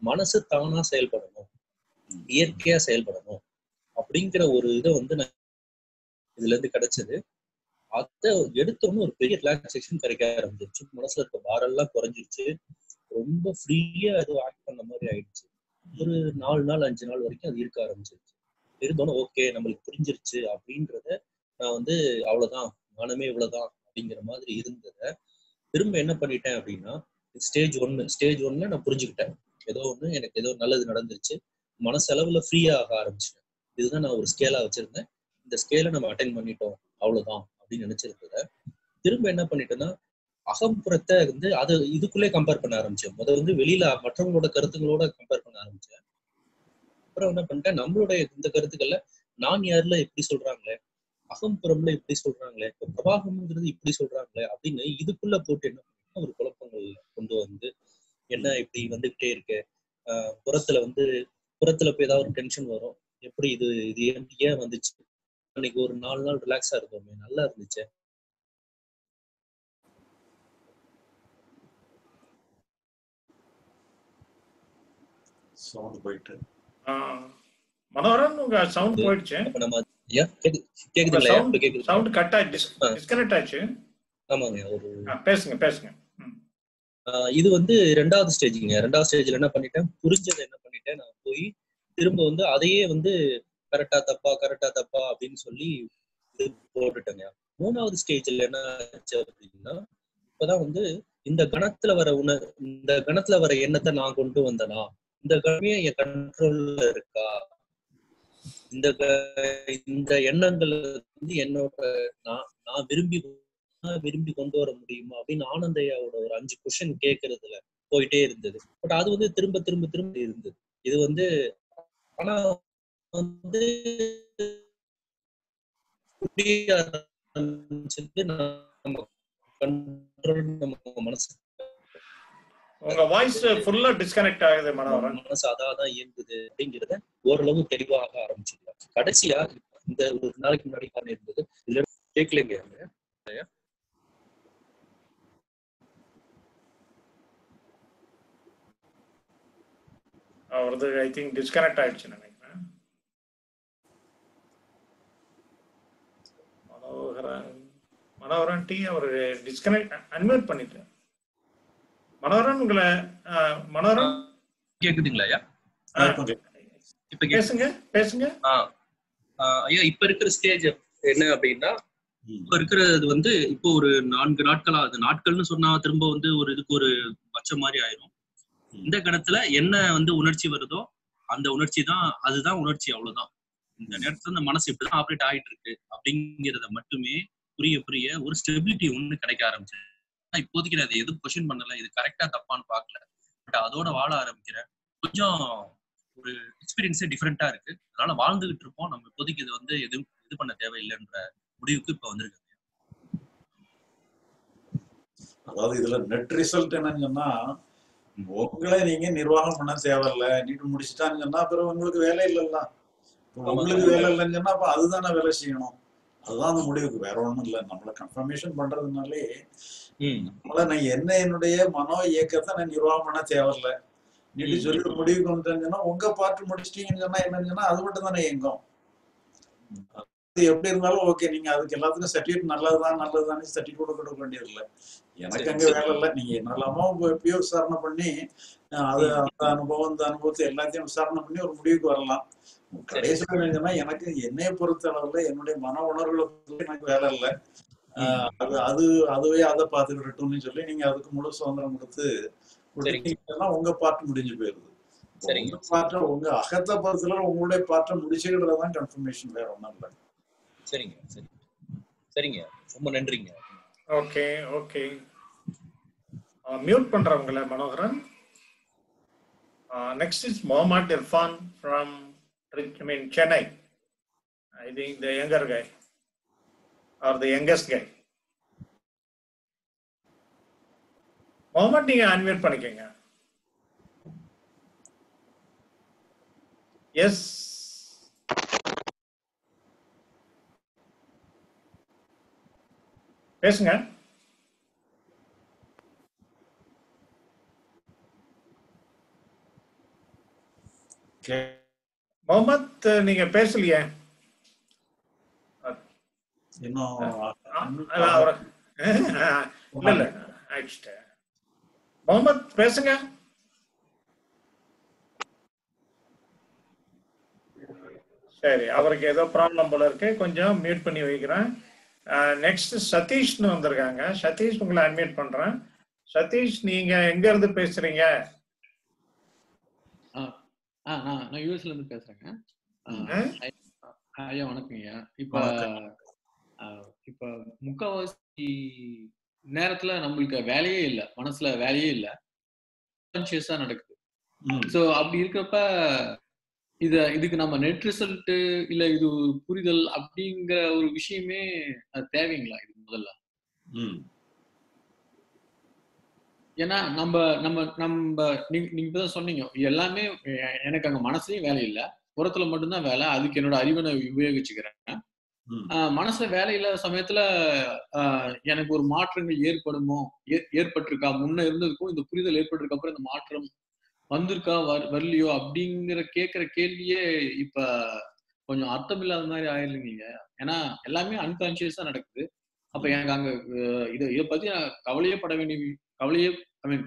Speaker 8: மனசு தானா செயல்படணும். இயற்கையா செயல்படணும். அப்படிங்கிற ஒரு இதை வந்து நான் இதுல இருந்து கிடைச்சது. அதை எடுத்தோன்னு ஒரு பெரிய ரிலாக்ஸேஷன் கிடைக்க ஆரம்பிச்சிருச்சு. மனசுல இருக்க பாரெல்லாம் குறைஞ்சிருச்சு. ரொம்ப ஃப்ரீயா அது ஆக்ட் பண்ண மாதிரி ஆயிடுச்சு. ஒரு நாலு நாள் அஞ்சு நாள் வரைக்கும் அது இருக்க ஆரம்பிச்சிருச்சு. இருந்தோன்னு ஓகே நம்மளுக்கு புரிஞ்சிருச்சு அப்படின்றத நான் வந்து அவ்வளவுதான் மனமே இவ்வளவுதான் அப்படிங்கிற மாதிரி இருந்ததை திரும்ப என்ன பண்ணிட்டேன் அப்படின்னா ஸ்டேஜ் ஒன்னு ஸ்டேஜ் ஒன்னு நான் புரிஞ்சுக்கிட்டேன். ஏதோ ஒண்ணு எனக்கு ஏதோ நல்லது நடந்துருச்சு. மனசளவுல ஃப்ரீயா ஆக ஆரம்பிச்சிட்டேன். இதுதான் நான் ஒரு ஸ்கேலா வச்சிருந்தேன். இந்த ஸ்கேலை நம்ம அட்டைன் பண்ணிட்டோம். அவ்வளவுதான் அப்படின்னு நினைச்சிருந்தத திரும்ப என்ன பண்ணிட்டேன்னா அகம்புறத்தை வந்து அது இதுக்குள்ளே கம்பேர் பண்ண ஆரம்பிச்சேன். முதல்ல வந்து வெளியில மற்றவங்களோட கருத்துங்களோட கம்பேர் பண்ண ஆரம்பிச்சேன். அப்புறம் என்ன பண்ணிட்டேன் நம்மளுடைய இந்த கருத்துக்கள்ல நான் யாருல எப்படி சொல்றாங்களே அகம்புறம்ல இப்படி சொல்றாங்களே இப்ப பிரவாகம்ங்கிறது இப்படி சொல்றாங்களே அப்படின்னு இதுக்குள்ள போட்டு என்ன பண்ணா ஒரு குழப்பங்கள் கொண்டு வந்து என்ன இப்படி வந்துகிட்டே இருக்கு? ஆஹ் புறத்துல வந்து புறத்துல போய் ஏதாவது ஒரு டென்ஷன் வரும். எப்படி இது இது ஏன் வந்துச்சு? அன்னைக்கு ஒரு நாலு நாள் ரிலாக்ஸா இருந்தோமே நல்லா இருந்துச்சு?
Speaker 1: சவுண்ட் போயிட்டு.
Speaker 2: மனோரன் உங்க சவுண்ட் போயிடுச்சு?
Speaker 8: நம்ம ஐயா? கேக்கு
Speaker 2: உங்க
Speaker 8: கேக்குதுங்களா
Speaker 2: சவுண்ட்
Speaker 8: இப்ப கேக்குது.
Speaker 2: சவுண்ட் கட் ஆயிடுச்சு.
Speaker 8: ஆ.
Speaker 2: டிஸ்கனெக்ட் ஆயிடுச்சு.
Speaker 8: ஆமாங்க ஒரு
Speaker 2: பேசுங்க பேசுங்க.
Speaker 8: இது வந்து ரெண்டாவது ஸ்டேஜுங்க. ரெண்டாவது ஸ்டேஜ்ல என்ன பண்ணிட்டேன்? புரிஞ்சதை என்ன பண்ணிட்டேன்? நான் போய் திரும்ப வந்து அதையே வந்து கரெக்டா தப்பா கரெக்டா தப்பா அப்படின்னு சொல்லி இது போட்டுட்டேங்க. மூணாவது ஸ்டேஜ்ல என்ன ஆச்சு அப்படின்னா இப்பதான் வந்து இந்த கணத்துல வர உண இந்த கணத்துல வர எண்ணத்தை நான் கொண்டு வந்தனா இந்த கணமே என் கண்ட்ரோல்ல இருக்கா? இந்த இந்த எண்ணங்கள் வந்து என்னோட நான் நான் விரும்பி விரும்பி கொண்டு வர முடியுமா அப்படின்னு ஆனந்தையாவோட ஒரு அஞ்சு கொஷின் கேட்கறதுல போயிட்டே இருந்தது. பட் அது வந்து திரும்ப திரும்ப திரும்ப இருந்தது. இது வந்து ஆனா வந்து நம்ம கண்ட்ரோல் நம்ம மனசு
Speaker 2: உங்க வாய்ஸ் ஃபுல்லா டிஸ்கனெக்ட் ஆகுது மனோரன்
Speaker 8: மனசு அதான் இயங்குது அப்படிங்கறத ஓரளவு தெளிவாக ஆரம்பிச்சிடலாம் கடைசியா இந்த ஒரு நாளைக்கு முன்னாடி காரணம் இருந்தது இதுல கேட்கலைங்க.
Speaker 2: அவரது ஐ திங்க் டிஸ்கனெக்ட் ஆயிடுச்சு நினைக்கிறேன். மனோகரன் மனோகரன் டி அவர் டிஸ்கனெக்ட் அன்மியூட் பண்ணிட்டேன் மனோகரன் உங்களை ஆ, மனோகரன்?
Speaker 8: கேக்குதுங்களா ஐயா? இப்ப
Speaker 2: பேசுங்க பேசுங்க.
Speaker 8: ஐயா இப்ப இருக்கிற ஸ்டேஜ் என்ன அப்படின்னா இப்ப இருக்கிறது வந்து இப்போ ஒரு நான்கு நாட்கள் ஆகுது நாட்கள்னு சொன்னா திரும்ப வந்து ஒரு இதுக்கு ஒரு பச்சை மாதிரி ஆயிரும். இந்த கணத்துல என்ன வந்து உணர்ச்சி வருதோ அந்த உணர்ச்சி தான் அதுதான் உணர்ச்சி அவ்வளவுதான். இந்த நேரத்துல இந்த மனசு இப்படிதான் ஆப்ரேட் ஆயிட்டு இருக்கு. அப்படிங்கிறத மட்டுமே புரிய புரிய ஒரு ஸ்டெபிலிட்டி ஒண்ணு கிடைக்க ஆரம்பிச்சு இப்போதைக்கு நான் அதை எதுவும் கொஸ்டின் பண்ணல. இது கரெக்டா தப்பான்னு பார்க்கல. பட் அதோட வாழ ஆரம்பிக்கிறேன் கொஞ்சம் ஒரு எக்ஸ்பீரியன்ஸே டிஃப்ரெண்டா இருக்கு. அதனால வாழ்ந்துகிட்டு இருப்போம். நம்ம இப்போதைக்கு இது வந்து எதுவும் இது பண்ண தேவையில்லைன்ற முடிவுக்கு இப்ப வந்திருக்கு
Speaker 1: அதாவது இதுல நெட் ரிசல்ட் என்னன்னு சொன்னா உங்களை நீங்க நிர்வாகம் பண்ண தேவையில்ல. நீட்டு முடிச்சுட்டான்னு சொன்னா அப்புறம் உங்களுக்கு வேலை இல்லைல்ல. உங்களுக்கு வேலை இல்லைன்னு சொன்னா அப்ப அதுதானே வேலை செய்யணும். அதுதான் அந்த முடிவுக்கு. வேற ஒண்ணும் இல்லை. நம்மளை கன்ஃபர்மேஷன் பண்றதுனாலே நம்மள நான் என்ன என்னுடைய மனோ இயக்கத்தை நான் நிர்வாகம் பண்ண தேவையில்ல. நீட்டு சொல்லி முடிவுக்கு வந்துட்டேன்னு உங்க பார்ட் முடிச்சிட்டீங்கன்னு சொன்னா என்னன்னு சொன்னா அது மட்டும் தானே இயங்கும். அது எப்படி இருந்தாலும் ஓகே நீங்க அதுக்கு எல்லாத்துக்கும் சர்டிஃபிகேட் நல்லதுதான் நல்லதுதான் சர்டிஃபிகேட் கொடுக்க வேண்டியது இல்லை. எனக்கு அங்க வேலை இல்லை. நீங்க என்னெல்லாமோ எப்பயோ விசாரணை பண்ணி அது அந்த அனுபவம் இந்த அனுபவத்தை எல்லாத்தையும் விசாரணை பண்ணி ஒரு முடிவுக்கு வரலாம். கடைசியில் என்னன்னா எனக்கு என்னைய பொறுத்த அளவுல என்னுடைய மன உணர்வுகளை எனக்கு வேலை இல்லை. அது அது அதுவே அதை பார்த்துக்கிட்டோம்னு சொல்லி நீங்க அதுக்கு முழு சுதந்திரம் கொடுத்து கொடுத்தீங்கன்னா உங்க பார்ட் முடிஞ்சு போயிருது.
Speaker 8: சரிங்க.
Speaker 1: உங்க பாட்டை உங்க அகத்தை பொறுத்தல உங்களுடைய பாட்டை முடிச்சுக்கிட்டு தான் கன்ஃபர்மேஷன் வேற ஒன்றும் இல்லை.
Speaker 8: சரிங்க சரி. சரிங்க. ரொம்ப நன்றிங்க.
Speaker 2: Okay okay. Mute பண்றவங்கள Manoharan. Next is Mohammed Irfan from I mean Chennai I think the younger guy or the youngest guy Mohammed நீங்க அன்மியூட் பண்ணிக்கங்க. எஸ் பேசுங்க. முகமத் நீங்க பேசலையே.
Speaker 1: இன்னும்
Speaker 2: இல்ல முகமத் பேசுங்க சரி அவருக்கு ஏதோ ப்ராப்ளம் போல இருக்கு கொஞ்சம் மியூட் பண்ணி வைக்கிறேன். நெக்ஸ்ட் சதீஷ்னு வந்திருக்காங்க சதீஷ் உங்களை அன்மியூட் பண்றேன் சதீஷ் நீங்க எங்க இருந்து பேசுறீங்க?
Speaker 9: ஆ ஆ, நான் யூஎஸ்ல இருந்து பேசுறேங்க. ஐயா வணக்கம் ஐயா இப்ப இப்ப முக்காவாசி நேரத்துல நம்மளுக்கு வேலையே இல்ல. மனசுல வேலையே இல்ல. கான்சியஸா நடக்குது. சோ அப்படி இருக்கிறப்ப இத இதுக்கு நம்ம நெட் ரிசல்ட் இல்ல இது ஒரு புரிதல் அப்படிங்கிற ஒரு விஷயமே தேவைங்களா இது முதல்ல. ஏன்னா நம்ம நம்ம நம்ம நீங்க நீங்க இப்பதான் சொன்னீங்க. எல்லாமே எனக்கு அங்க மனசுலயும் வேலை இல்ல. புறத்துல மட்டும்தான் வேலை. அதுக்கு என்னோட அறிவை நான் உபயோகிச்சுக்கிறேன். மனசுல வேலை இல்லாத சமயத்துல ஆஹ் எனக்கு ஒரு மாற்றங்கள் ஏற்படுமோ? ஏ- ஏற்பட்டிருக்கா? முன்ன இருந்ததுக்கும் இந்த புரிதல் ஏற்பட்டிருக்க அப்புறம் இந்த மாற்றம் வந்திருக்கா? வர் வரலையோ? அப்படிங்கிற கேட்கிற கேள்வியே இப்ப கொஞ்சம் அர்த்தம் இல்லாத மாதிரி ஆயிருந்தீங்க ஏன்னா எல்லாமே அன்கான்சியஸா நடக்குது. அப்ப எனக்கு அங்க இதை இதை பத்தி நான் கவலையே பட வேண்டிய கவலையே ஐ மீன்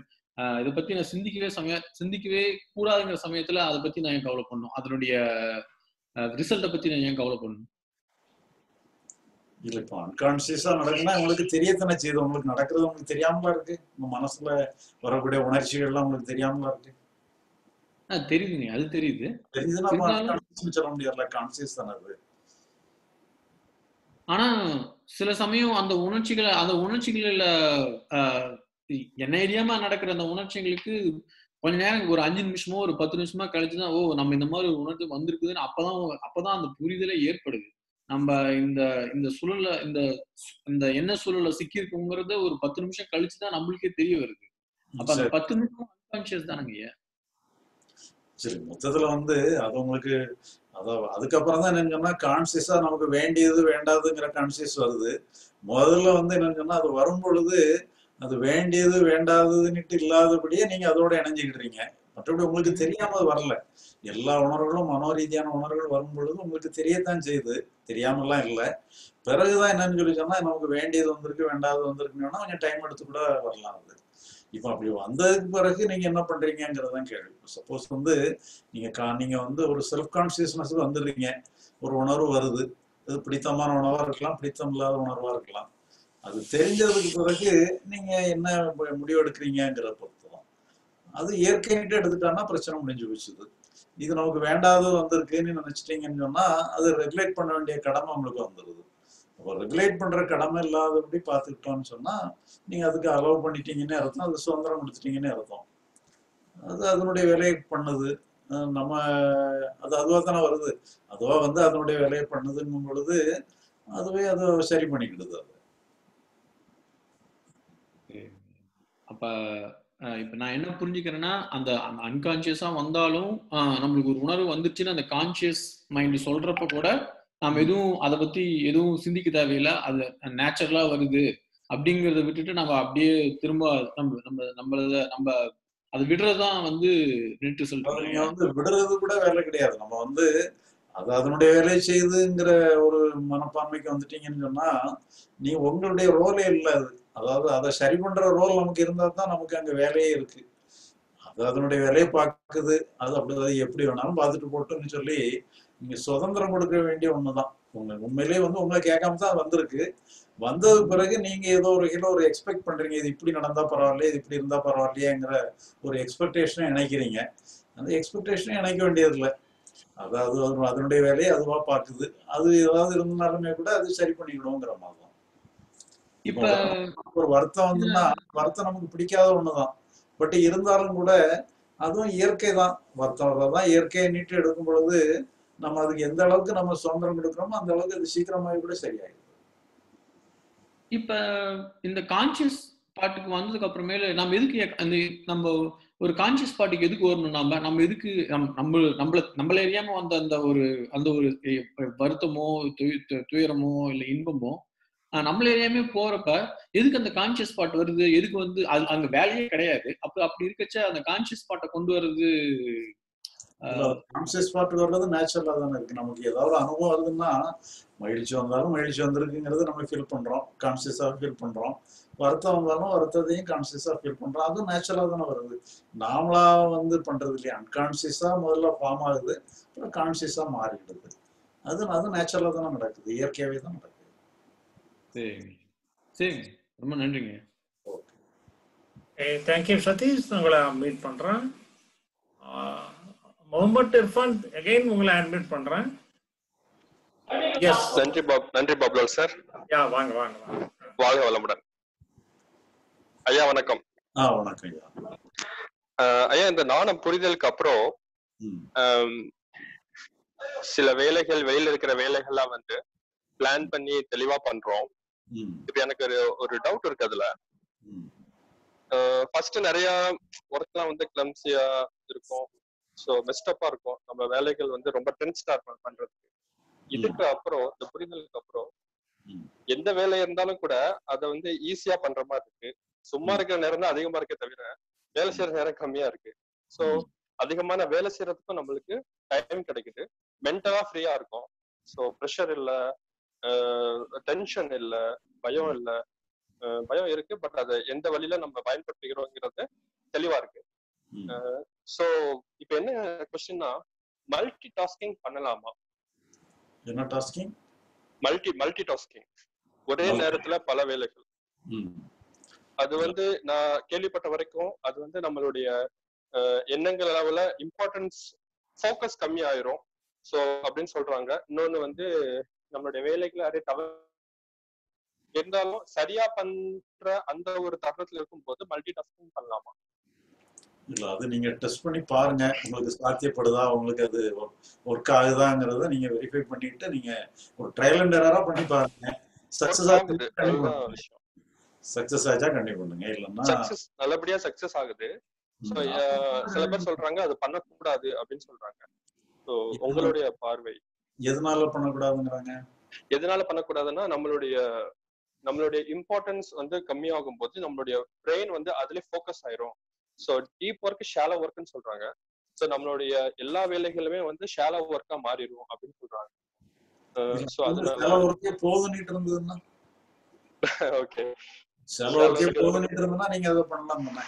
Speaker 9: இதை பத்தி நான் சிந்திக்கவே சமய சிந்திக்கவே கூடாதுங்கிற சமயத்துல அதை பத்தி நான் ஏன் கவலை பண்ணும் அதனுடைய ரிசல்ட்டை பத்தி நான் ஏன் கவலை பண்ணும்
Speaker 1: இல்ல இப்போ அன்கான்சியஸா நடக்குன்னா உங்களுக்கு தெரியத்தானே செய்யுது உங்களுக்கு நடக்கிறது உங்களுக்கு தெரியாமலா இருக்கு? உங்க மனசுல வரக்கூடிய உணர்ச்சிகள் எல்லாம் உங்களுக்கு தெரியாமலா இருக்கு?
Speaker 9: தெரியுதுங்க அது தெரியுது.
Speaker 1: unconscious சொல்ல முடியாதுல கான்சியஸ் தானே அது.
Speaker 9: ஆனா சில சமயம் அந்த உணர்ச்சிகளை அந்த உணர்ச்சிகள்ல என்ன அறியாம நடக்கிற அந்த உணர்ச்சிகளுக்கு கொஞ்ச நேரம் ஒரு அஞ்சு நிமிஷமோ ஒரு பத்து நிமிஷமா கழிச்சுதான் ஓ நம்ம இந்த மாதிரி ஒரு உணர்ச்சி வந்திருக்குதுன்னு அப்பதான் அப்பதான் அந்த புரிதலே ஏற்படுது. நம்ம இந்த இந்த சூழல்ல இந்த இந்த என்ன சூழல்ல சிக்கியிருக்கோங்கிறத ஒரு பத்து நிமிஷம் கழிச்சுதான் நம்மளுக்கே தெரிய வருது. அப்ப அந்த. பத்து நிமிஷம் அன்கான்சியஸ் தானங்க
Speaker 1: சரி மொத்தத்துல வந்து அது உங்களுக்கு அதான் அதுக்கப்புறம் தான் என்னன்னு சொன்னா கான்சியஸா நமக்கு வேண்டியது வேண்டாதுங்கிற கான்சியஸ் வருது. முதல்ல வந்து என்னன்னு சொன்னா அது வரும் பொழுது அது வேண்டியது வேண்டாததுன்னுட்டு இல்லாதபடியே நீங்க அதோட இணைஞ்சுக்கிடுறீங்க மற்றபடி உங்களுக்கு தெரியாம அது வரல. எல்லா உணர்வுகளும் மனோரீதியான உணர்வுகள் வரும் பொழுது உங்களுக்கு தெரியத்தான் செய்யுது தெரியாமலாம் இல்லை. பிறகுதான் என்னன்னு சொல்லி சொன்னா நமக்கு வேண்டியது வந்திருக்கு வேண்டாதது வந்திருக்குன்னா கொஞ்சம் டைம் எடுத்து கூட வரலாம் அது. இப்போ அப்படி வந்ததுக்கு பிறகு நீங்க என்ன பண்றீங்கிறதான் கேள்வி. சப்போஸ் வந்து நீங்க கா நீங்க வந்து ஒரு செல்ஃப் கான்சியஸ்னஸ் வந்துடுறீங்க. ஒரு உணர்வு வருது. அது பிடித்தமான உணவா இருக்கலாம் பிடித்தம் இல்லாத உணர்வா இருக்கலாம். அது தெரிஞ்சதுக்கு பிறகு நீங்க என்ன முடிவு எடுக்கிறீங்கிற பொறுத்து தான் அது இயற்கைன்ட்டு எடுத்துட்டான்னா பிரச்சனை முடிஞ்சு போச்சுது இது நமக்கு வேண்டாதது வந்திருக்குன்னு நினைச்சிட்டீங்கன்னு சொன்னா அது ரெகுலேட் பண்ண வேண்டிய கடமை உங்களுக்கு வந்துடுது அப்போ ரெகுலேட் பண்ற கடமை இல்லாதபடி பார்த்துக்கிட்டோம்னு சொன்னா நீங்க அதுக்கு அலோவ் பண்ணிட்டீங்கன்னு அர்த்தம் அது சுதந்திரம் கொடுத்துட்டீங்கன்னு அர்த்தம். அது அதனுடைய வேலையை பண்ணுது. நம்ம அது அதுவா தானே வருது. அதுவா வந்து அதனுடைய வேலையை பண்ணுதுங்கும் பொழுது அதுவே அது சரி பண்ணிக்கிடுது அது.
Speaker 9: அப்ப இப்ப நான் என்ன புரிஞ்சுக்கிறேன்னா அந்த அன்கான்சியஸா வந்தாலும் நம்மளுக்கு ஒரு உணர்வு வந்துருச்சுன்னு அந்த கான்சியஸ் மைண்ட் சொல்றப்ப கூட நாம எதுவும் அதை பத்தி எதுவும் சிந்திக்க தேவையில்லை. அது நேச்சுரலா வருது அப்படிங்கறத விட்டுட்டு நம்ம அப்படியே திரும்ப நம்ம நம்ம நம்மளத நம்ம அது விடுறதுதான் வந்து நெட் ரிசல்ட்
Speaker 1: அது நீங்க வந்து விடுறது கூட வேலை கிடையாது. நம்ம வந்து அது அதனுடைய வேலையை செய்யுதுங்கிற ஒரு மனப்பான்மைக்கு வந்துட்டீங்கன்னு சொன்னா நீ உங்களுடைய ரோலே இல்லை அது. அதாவது அதை சரி பண்ற ரோல் நமக்கு இருந்தா தான் நமக்கு அங்க வேலையே இருக்கு. அது அதனுடைய வேலையை பார்க்குது. அது அப்படி அது எப்படி வேணாலும் பார்த்துட்டு போட்டுன்னு சொல்லி நீங்க சுதந்திரம் கொடுக்க வேண்டிய ஒண்ணுதான். உங்க உண்மையிலேயே வந்து உங்களை கேட்காம தான் வந்திருக்கு. வந்தது பிறகு நீங்க ஏதோ ஒரு வகையில ஒரு எக்ஸ்பெக்ட் பண்றீங்க. இது இப்படி நடந்தா பரவாயில்ல இது இப்படி இருந்தா பரவாயில்லையேங்கிற ஒரு எக்ஸ்பெக்டேஷனை இணைக்கிறீங்க. அந்த எக்ஸ்பெக்டேஷனை இணைக்க வேண்டியதில்லை. அதாவது அது அதனுடைய வேலையை அதுவா பார்க்குது. அது ஏதாவது இருந்தாலுமே கூட அது சரி பண்ணிக்கணுங்கிற மாதிரி தான்.
Speaker 9: இப்ப
Speaker 1: ஒரு வருத்தம் வந்துன்னா வருத்தம் நமக்கு பிடிக்காத ஒண்ணுதான். பட் இருந்தாலும் கூட அதுவும் இயற்கை தான் வருத்தம் இயற்கையை நீட்டு எடுக்கும் பொழுது நம்ம அதுக்கு எந்த அளவுக்கு நம்ம சுதந்திரம் கொடுக்குறோமோ அந்த அளவுக்கு அது சீக்கிரமாவே கூட சரியாயிடும்.
Speaker 9: இப்ப இந்த கான்சியஸ் பாட்டுக்கு வந்ததுக்கு அப்புறமேல நம்ம எதுக்கு அந்த நம்ம ஒரு கான்சியஸ் பாட்டுக்கு எதுக்கு வரணும் நாம? நம்ம எதுக்கு நம்- நம்ம நம்மள நம்மள அறியாம வந்த அந்த ஒரு அந்த ஒரு வருத்தமோ துயரமோ இல்ல இன்பமோ நம்மள ஏரியாமே போறப்ப எதுக்கு அந்த கான்சியஸ் பாட்டு வருது? எதுக்கு வந்து அது அங்க வேலையே கிடையாது. அப்ப அப்படி இருக்கச்ச அந்த கான்சியஸ் பாட்டை கொண்டு வர்றது
Speaker 1: கான்சியஸ் பாட்டு வர்றது நேச்சுரலா தானே இருக்கு. நமக்கு ஏதாவது அனுபவம் வருதுன்னா மகிழ்ச்சி வந்தாலும் மகிழ்ச்சி வந்திருக்குங்கிறது நம்ம ஃபீல் பண்றோம். கான்சியஸா ஃபீல் பண்றோம். வருத்தம் வந்தாலும் வருத்தத்தையும் கான்சியஸா ஃபீல் பண்றோம். அதுவும் நேச்சுரலா தானே வருது. நாமளா வந்து பண்றது இல்லையா? அன்கான்சியஸா முதல்ல ஃபார்ம் ஆகுது அப்புறம் கான்சியஸா மாறிடுது. அது அது நேச்சுரலா தானே நடக்குது. இயற்கையாவே தான் நடக்குது.
Speaker 9: சரிங்க சரிங்க ரொம்ப நன்றிங்க.
Speaker 2: தேங்க்யூ சதீஷ் உங்களை மீட் பண்றேன். முகமது இர்ஃபான் அகைன் உங்களை அட்மிட் பண்றேன். எஸ்
Speaker 10: நன்றி பாப் நன்றி பாப்லால் சார்.
Speaker 2: யா வாங்க வாங்க வாங்க.
Speaker 10: வளமுடன். ஐயா வணக்கம்.
Speaker 1: ஆ வணக்கம் ஐயா.
Speaker 10: ஐயா இந்த நாணம் புரிதலுக்கு அப்புறம் சில வேலைகள் வெளியில இருக்கிற வேலைகள்லாம் வந்து பிளான் பண்ணி தெளிவா பண்றோம். இப்ப எனக்கு ஒரு ஒரு டவுட் இருக்கு அதுல. ஃபர்ஸ்ட் நிறைய ஒர்க்லாம் வந்து கிளம்சியா இருக்கும். ஸோ பெஸ்டப்பா இருக்கும். நம்ம வேலைகள் வந்து ரொம்ப டென்ஸ்டா இருக்கும் பண்றதுக்கு. இதுக்கு அப்புறம் இந்த புரிதலுக்கு அப்புறம். எந்த வேலை இருந்தாலும் கூட அதை வந்து ஈஸியா பண்ற மாதிரி இருக்கு. சும்மா இருக்கிற நேரம் தான் அதிகமா இருக்கே தவிர வேலை செய்யற நேரம் கம்மியா இருக்கு. ஸோ அதிகமான வேலை செய்யறதுக்கும் நம்மளுக்கு டைம் கிடைக்குது. மென்டலா ஃப்ரீயா இருக்கும். ஸோ ப்ரெஷர் இல்ல. டென்ஷன் இல்ல பயம் இல்ல. பயம் இருக்கு பட் அதை எந்த வழியில நம்ம பயன்படுத்திக்கிறோங்கிறது தெளிவா இருக்கு. ஸோ இப்போ என்ன கொஸ்டின்னா மல்டி டாஸ்கிங் பண்ணலாமா?
Speaker 1: என்ன டாஸ்கிங்
Speaker 10: மல்டி மல்டி டாஸ்கிங் ஒரே நேரத்துல பல வேலைகள். அது வந்து நான் கேள்விப்பட்ட வரைக்கும் அது வந்து நம்மளுடைய எண்ணங்கள் அளவுல இம்பார்ட்டன்ஸ் ஃபோக்கஸ் கம்மி ஆயிரும் ஸோ அப்படின்னு சொல்றாங்க. இன்னொன்னு வந்து நம்மளுடைய வேலைகளை அப்படியே தவறு இருந்தாலும் சரியா பண்ற அந்த ஒரு தருணத்துல இருக்கும்போது மல்டி டாஸ்கிங் பண்ணலாமா?
Speaker 1: இல்ல அது நீங்க டெஸ்ட் பண்ணி பாருங்க. உங்களுக்கு சாத்தியப்படுதா? உங்களுக்கு அது ஒர்க் ஆகுதாங்கிறத நீங்க வெரிஃபை பண்ணிட்டு நீங்க ஒரு ட்ரையல் அண்ட் எரரா பண்ணி பாருங்க. சக்சஸ்
Speaker 10: ஆகுது
Speaker 1: சக்சஸ் ஆச்சா கண்டிப்பா பண்ணுங்க. இல்லைன்னா
Speaker 10: சக்சஸ் நல்லபடியா சக்சஸ் ஆகுது. சில பேர் சொல்றாங்க அது பண்ணக்கூடாது அப்படின்னு சொல்றாங்க. உங்களுடைய பார்வை.
Speaker 1: எதனால பண்ணக்கூடாதுங்கிறாங்க?
Speaker 10: எதனால பண்ணக்கூடாதுன்னா நம்மளுடைய நம்மளுடைய இம்பார்ட்டன்ஸ் வந்து கம்மியாகும் போது நம்மளுடைய பிரெயின் வந்து அதுல ஃபோக்கஸ் ஆயிரும். ஸோ டீப் ஒர்க் ஷாலோ ஒர்க்னு சொல்றாங்க. ஸோ நம்மளுடைய எல்லா வேலைகளுமே வந்து ஷாலோ ஒர்க்கா மாறிடும் அப்படின்னு சொல்றாங்க. ஸோ
Speaker 1: சில
Speaker 10: அதனால
Speaker 1: இருந்ததுன்னா?
Speaker 10: ஓகே
Speaker 1: இருந்ததுன்னா நீங்க அதை பண்ணலாம் தானே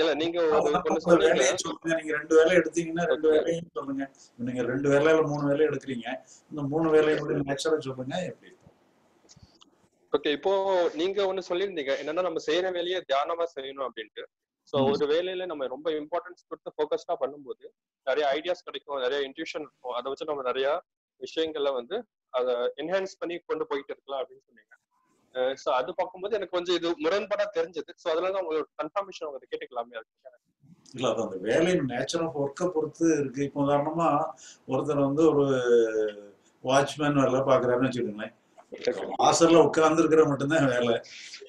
Speaker 10: இல்ல நீங்க ஒரு
Speaker 1: வேலையை சொல்லுங்க. நீங்க ரெண்டு வேலை எடுத்தீங்கன்னா ரெண்டு வேலையும் சொல்லுங்க. நீங்க ரெண்டு வேலையில மூணு வேலை எடுக்கிறீங்க. இந்த மூணு வேலையினுடைய நேச்சரை சொல்லுங்க. எப்படி
Speaker 10: ஓகே இப்போ நீங்க ஒண்ணு சொல்லியிருந்தீங்க. என்னன்னா நம்ம செய்யற வேலையை தியானமா செய்யணும் அப்படின்ட்டு.
Speaker 1: ம்.
Speaker 10: ஒரு வேலையில நம்ம ரொம்ப இம்பார்ட்டன்ஸ் கொடுத்து ஃபோக்கஸ்டா பண்ணும்போது நிறைய ஐடியாஸ் கிடைக்கும் நிறைய இன்ட்யூஷன் இருக்கும். அதை வச்சு நம்ம நிறைய விஷயங்களை வந்து அதை என்ஹான்ஸ் பண்ணி கொண்டு போயிட்டு இருக்கலாம் அப்படின்னு சொன்னீங்க. ஸோ அது பார்க்கும்போது எனக்கு கொஞ்சம் இது முரண்படா தெரிஞ்சது. ஸோ அதனால தான் உங்களோட கன்ஃபர்மேஷன் உங்களை கேட்டுக்கலாமே
Speaker 1: இல்ல அது அந்த வேலையின் நேச்சர் ஆஃப் ஒர்க்கை பொறுத்து இருக்கு. இப்போ உதாரணமா ஒருத்தர் வந்து ஒரு வாட்ச்மேன் வேலை பாக்குறாருன்னு வச்சுக்கோங்களேன். வாசல்ல உட்கார்ந்து இருக்கிற மட்டும்தான் வேலை.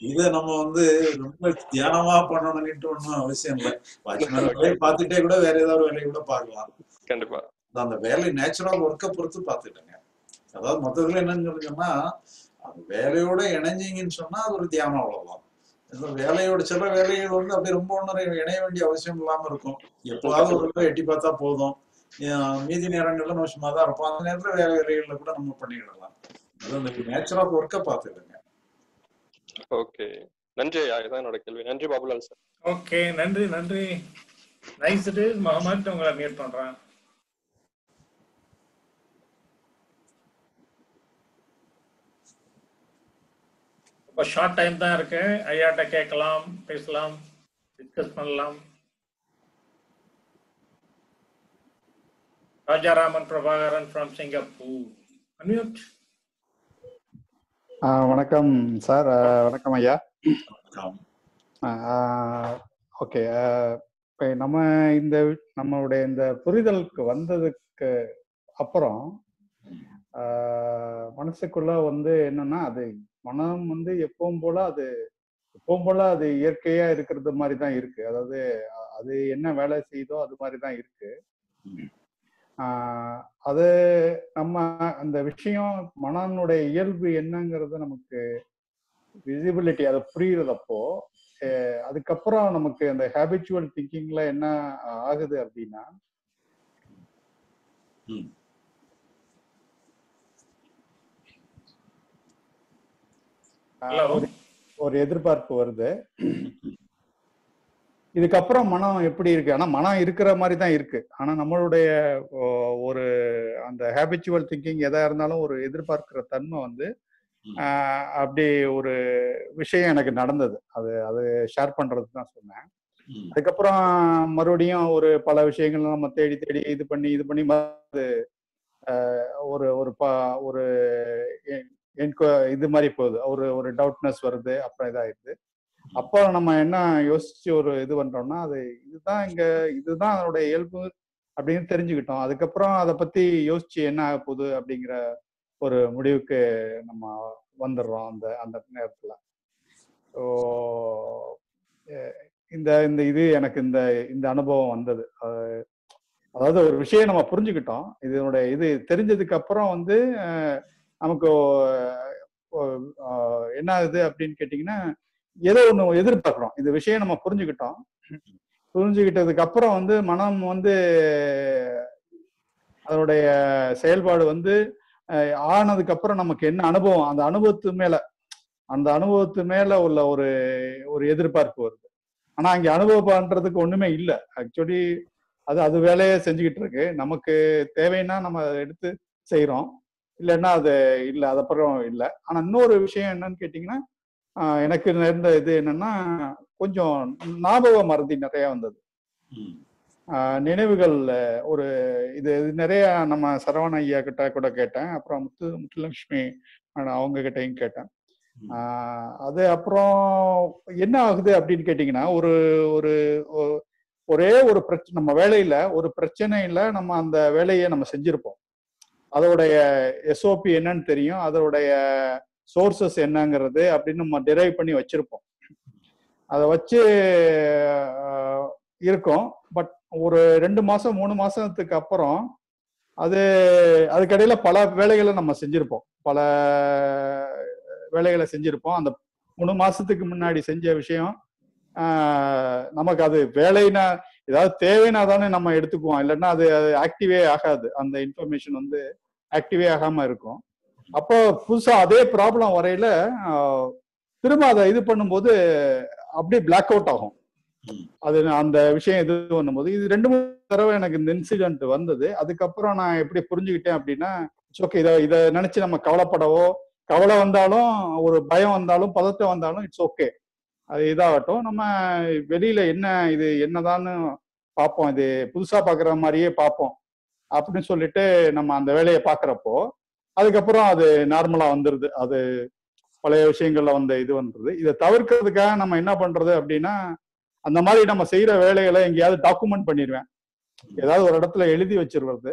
Speaker 1: இதை நம்ம வந்து ரொம்ப தியானமா பண்ணணும்னுட்டு ஒன்றும் அவசியம் இல்லை. வாட்ச்மேன் வேலையை பார்த்துட்டே கூட வேற ஏதாவது வேலையை கூட பார்க்கலாம்.
Speaker 10: கண்டிப்பா.
Speaker 1: அந்த வேலை நேச்சுரல் ஒர்க்கை பொறுத்து பார்த்துட்டேங்க. அதாவது மொத்தத்துல என்னன்னு சொல்லுங்கன்னா வேலையோட இணைஞ்சீங்கன்னு சொன்னா அது ஒரு தியானம் அவ்வளவுதான். இந்த வேலையோட சில வேலைகள் வந்து அப்படி ரொம்ப ஒன்றும் இணைய வேண்டிய அவசியம் இல்லாம இருக்கும். எப்போதாவது ஒரு தடவை எட்டி பார்த்தா போதும். மீதி நேரங்கள்ல நம்ம சும்மா தான் இருப்போம். அந்த நேரத்துல வேற வேலைகள்ல கூட நம்ம பண்ணிடலாம் அது அந்த நேச்சர் ஆஃப் ஒர்க்கை பார்த்துடுங்க
Speaker 10: ஓகே. நன்றி ஐயா. இதான் என்னோட கேள்வி. நன்றி பாபுலால் சார்.
Speaker 2: ஓகே. நன்றி நன்றி. நைஸ் இட் இஸ் முகமது உங்களை மீட் பண்றேன். ரொம்ப ஷார்ட் டைம் தான் இருக்கு ஐயாட்ட கேட்கலாம் பேசலாம் டிஸ்கஸ் பண்ணலாம் Prabhakaran from Singapore. Unmute.
Speaker 11: ஆ, வணக்கம் சார் வணக்கம் ஐயா
Speaker 1: வணக்கம்.
Speaker 11: ஓகே இப்போ நம்ம இந்த நம்மளுடைய இந்த புரிதலுக்கு வந்ததுக்கு அப்புறம் மனசுக்குள்ள வந்து என்னன்னா அது மனம் வந்து எப்பவும் போல அது எப்பவும் போல அது இயற்கையா இருக்கிறது மாதிரி தான் இருக்கு. அதாவது அது என்ன வேலை செய்யுதோ அது மாதிரி தான் இருக்கு. ஆஹ் அது நம்ம அந்த விஷயம் மனனுடைய இயல்பு என்னங்கிறது நமக்கு விசிபிலிட்டி அது புரியுறதப்போ அதுக்கப்புறம் நமக்கு அந்த ஹேபிச்சுவல் திங்கிங்ல என்ன ஆகுது அப்படின்னா ஒரு எதிர்பார்ப்பு வருது. இதுக்கப்புறம் மனம் எப்படி இருக்கு? ஆனா மனம் இருக்கிற மாதிரி தான் இருக்கு. ஆனா நம்மளுடைய ஒரு அந்த ஹேபிச்சுவல் திங்கிங் எதா இருந்தாலும் ஒரு எதிர்பார்க்கிற தன்மை வந்து அப்படி ஒரு விஷயம் எனக்கு நடந்தது. அது அது ஷேர் பண்றது தான் சொன்னேன். அதுக்கப்புறம் மறுபடியும் ஒரு பல விஷயங்கள் நம்ம தேடி தேடி இது பண்ணி இது பண்ணி அது ஒரு ஒரு ப ஒரு இது மாதிரி போகுது. ஒரு ஒரு டவுட்னஸ் வருது அப்புறம் இதாயிருது அப்போ நம்ம என்ன யோசிச்சு ஒரு இது பண்றோம்னா அது இதுதான் இங்க இதுதான் அதனுடைய இயல்பு அப்படின்னு தெரிஞ்சுக்கிட்டோம். அதுக்கப்புறம் அதை பத்தி யோசிச்சு என்ன ஆக போகுது அப்படிங்கிற ஒரு முடிவுக்கு நம்ம வந்துடுறோம் அந்த அந்த நேரத்துல. ஸோ இந்த இந்த இது எனக்கு இந்த இந்த அனுபவம் வந்தது. அதாவது ஒரு விஷயம் நம்ம புரிஞ்சுக்கிட்டோம். இதனுடைய இது தெரிஞ்சதுக்கு அப்புறம் வந்து நமக்கு என்ன ஆகுது அப்படின்னு கேட்டிங்கன்னா ஏதோ ஒன்று எதிர்பார்க்குறோம். இந்த விஷயம் நம்ம புரிஞ்சுக்கிட்டோம். புரிஞ்சுக்கிட்டதுக்கு அப்புறம் வந்து மனம் வந்து அதனுடைய செயல்பாடு வந்து ஆனதுக்கு அப்புறம் நமக்கு என்ன அனுபவம்? அந்த அனுபவத்து மேல அந்த அனுபவத்து மேல உள்ள ஒரு ஒரு எதிர்பார்ப்பு வருது. ஆனா அங்க அனுபவம் பண்றதுக்கு ஒண்ணுமே இல்லை. ஆக்சுவலி அது அது வேலையை செஞ்சுக்கிட்டு இருக்கு. நமக்கு தேவைன்னா நம்ம எடுத்து செய்யறோம் இல்லைன்னா அது இல்லை அது அப்புறம் இல்லை. ஆனா இன்னொரு விஷயம் என்னன்னு கேட்டிங்கன்னா எனக்கு நேர்ந்த இது என்னன்னா கொஞ்சம் ஞாபக மறதி நிறைய வந்தது. நினைவுகள் ஒரு இது இது நிறைய நம்ம சரவண ஐயா கிட்ட கூட கேட்டேன். அப்புறம் முத்து முத்துலட்சுமி அவங்க கிட்டயும் கேட்டேன். அது அப்புறம் என்ன ஆகுது அப்படின்னு கேட்டிங்கன்னா ஒரு ஒரு ஒரே ஒரு பிரச்சனை நம்ம வேலையில ஒரு பிரச்சனையில நம்ம அந்த வேலையை நம்ம செஞ்சிருப்போம். அதோடைய எஸ்ஓபி என்னன்னு தெரியும். அதோடைய சோர்சஸ் என்னங்கிறது அப்படின்னு நம்ம டிரைவ் பண்ணி வச்சிருப்போம். அதை வச்சு இருக்கும். பட் ஒரு ரெண்டு மாசம் மூணு மாசத்துக்கு அப்புறம் அது அதுக்கடையில பல வேலைகளை நம்ம செஞ்சிருப்போம். பல வேலைகளை செஞ்சிருப்போம். அந்த மூணு மாசத்துக்கு முன்னாடி செஞ்ச விஷயம் நமக்கு அது வேலைன்னா ஏதாவது தேவைன்னா தானே நம்ம எடுத்துக்குவோம். இல்லைன்னா அது ஆக்டிவே ஆகாது. அந்த இன்ஃபர்மேஷன் வந்து ஆக்டிவே ஆகாம இருக்கும். அப்போ புதுசா அதே ப்ராப்ளம் வரையில திரும்ப அதை இது பண்ணும்போது அப்படியே பிளாக் அவுட் ஆகும். அது அந்த விஷயம் இது பண்ணும்போது இது ரெண்டு மூணு தடவை எனக்கு இந்த இன்சிடென்ட் வந்தது. அதுக்கப்புறம் நான் எப்படி புரிஞ்சுக்கிட்டேன் அப்படின்னா ஓகே இதை இதை நினைச்சு நம்ம கவலைப்படவோ கவலை வந்தாலும் ஒரு பயம் வந்தாலும் பதட்டம் வந்தாலும் இட்ஸ் ஓகே அது இதாகட்டும். நம்ம வெளியில என்ன இது என்னதான்னு பார்ப்போம். இது புதுசா பார்க்குற மாதிரியே பார்ப்போம். அப்படின்னு சொல்லிட்டு நம்ம அந்த வேலையை பார்க்குறப்போ அதுக்கப்புறம் அது நார்மலா வந்துருது. அது பழைய விஷயங்கள்ல வந்த இது வந்துருது. இதை தவிர்க்கிறதுக்காக நம்ம என்ன பண்றது அப்படின்னா அந்த மாதிரி நம்ம செய்யற வேலைகளை எங்கேயாவது டாக்குமெண்ட் பண்ணிடுவேன். ஏதாவது ஒரு இடத்துல எழுதி வச்சிருவது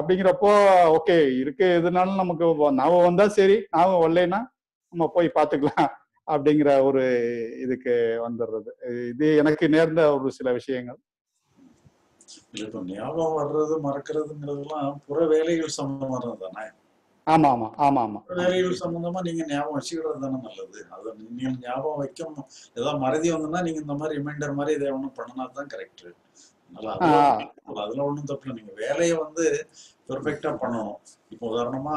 Speaker 11: அப்படிங்கிறப்போ ஓகே இருக்கு எதுனாலும் நமக்கு வ- ஞாபகம் வந்தா சரி ஞாபகம் வரலைன்னா நம்ம போய் பார்த்துக்கலாம். அப்படிங்கிற ஒரு இதுக்கு வந்துடுறது இது எனக்கு நேர்ந்த ஒரு சில விஷயங்கள்.
Speaker 1: இப்ப ஞாபகம் வர்றது மறக்கிறதுங்கிறதெல்லாம் புற வேலைகள் சம்பந்தமானது தானே?
Speaker 11: ஆமா ஆமா ஆமா ஆமா.
Speaker 1: வேலைகள் சம்பந்தமா நீங்க ஞாபகம் வச்சுக்கிறது தானே நல்லது. அதை நீங்க ஞாபகம் வைக்க ஏதாவது மறதி வந்ததுன்னா நீங்க இந்த மாதிரி ரிமைண்டர் மாதிரி இதை ஒன்றும் பண்ணினா தான் கரெக்ட் அதுல ஒண்ணும் அதுல ஒன்றும் தப்பு இல்லை. நீங்க வேலையை வந்து பெர்ஃபெக்டா பண்ணணும். இப்போ உதாரணமா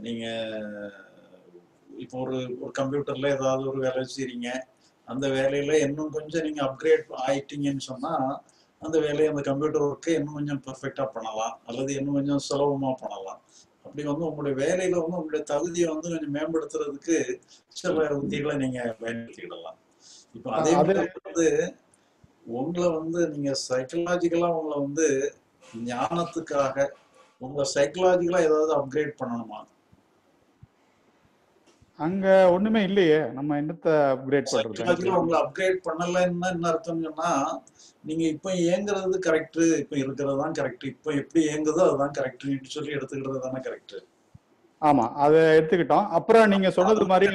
Speaker 1: நீங்க இப்போ ஒரு ஒரு கம்ப்யூட்டர்ல ஏதாவது ஒரு வேலை செய்றீங்க அந்த வேலையில இன்னும் கொஞ்சம் நீங்க அப்கிரேட் ஆயிட்டீங்கன்னு சொன்னா அந்த வேலையை அந்த கம்ப்யூட்டர் ஒர்க்கை இன்னும் கொஞ்சம் பெர்ஃபெக்டா பண்ணலாம் அல்லது இன்னும் கொஞ்சம் சுலபமா பண்ணலாம். அப்படி வந்து உங்களுடைய வேலையில வந்து உங்களுடைய தகுதியை வந்து கொஞ்சம் மேம்படுத்துறதுக்கு சில உத்திகளை நீங்க பயன்படுத்திக்கிடலாம். இப்போ அதே மாதிரி வந்து உங்களை வந்து நீங்க சைக்கலாஜிக்கலா உங்களை வந்து ஞானத்துக்காக உங்களை சைக்கலாஜிக்கலா ஏதாவது அப்கிரேட் பண்ணணுமா?
Speaker 11: அங்க ஒண்ணுமே இல்லையே. நம்ம என்னத்த அப்கிரேட் பண்றது?
Speaker 1: உங்களை அப்கிரேட் பண்ணலைன்னா என்ன அர்த்தம் சொன்னா நீங்க இப்ப இயங்குறது கரெக்ட் இப்ப இருக்கிறது தான் கரெக்ட் இப்ப எப்படி இயங்குதோ அதுதான் கரெக்ட்னு சொல்லி எடுத்துக்கிறது தானே கரெக்ட்
Speaker 11: ஆமா அதை எடுத்துக்கிட்டோம். அப்புறம் நீங்க சொன்னது மாதிரி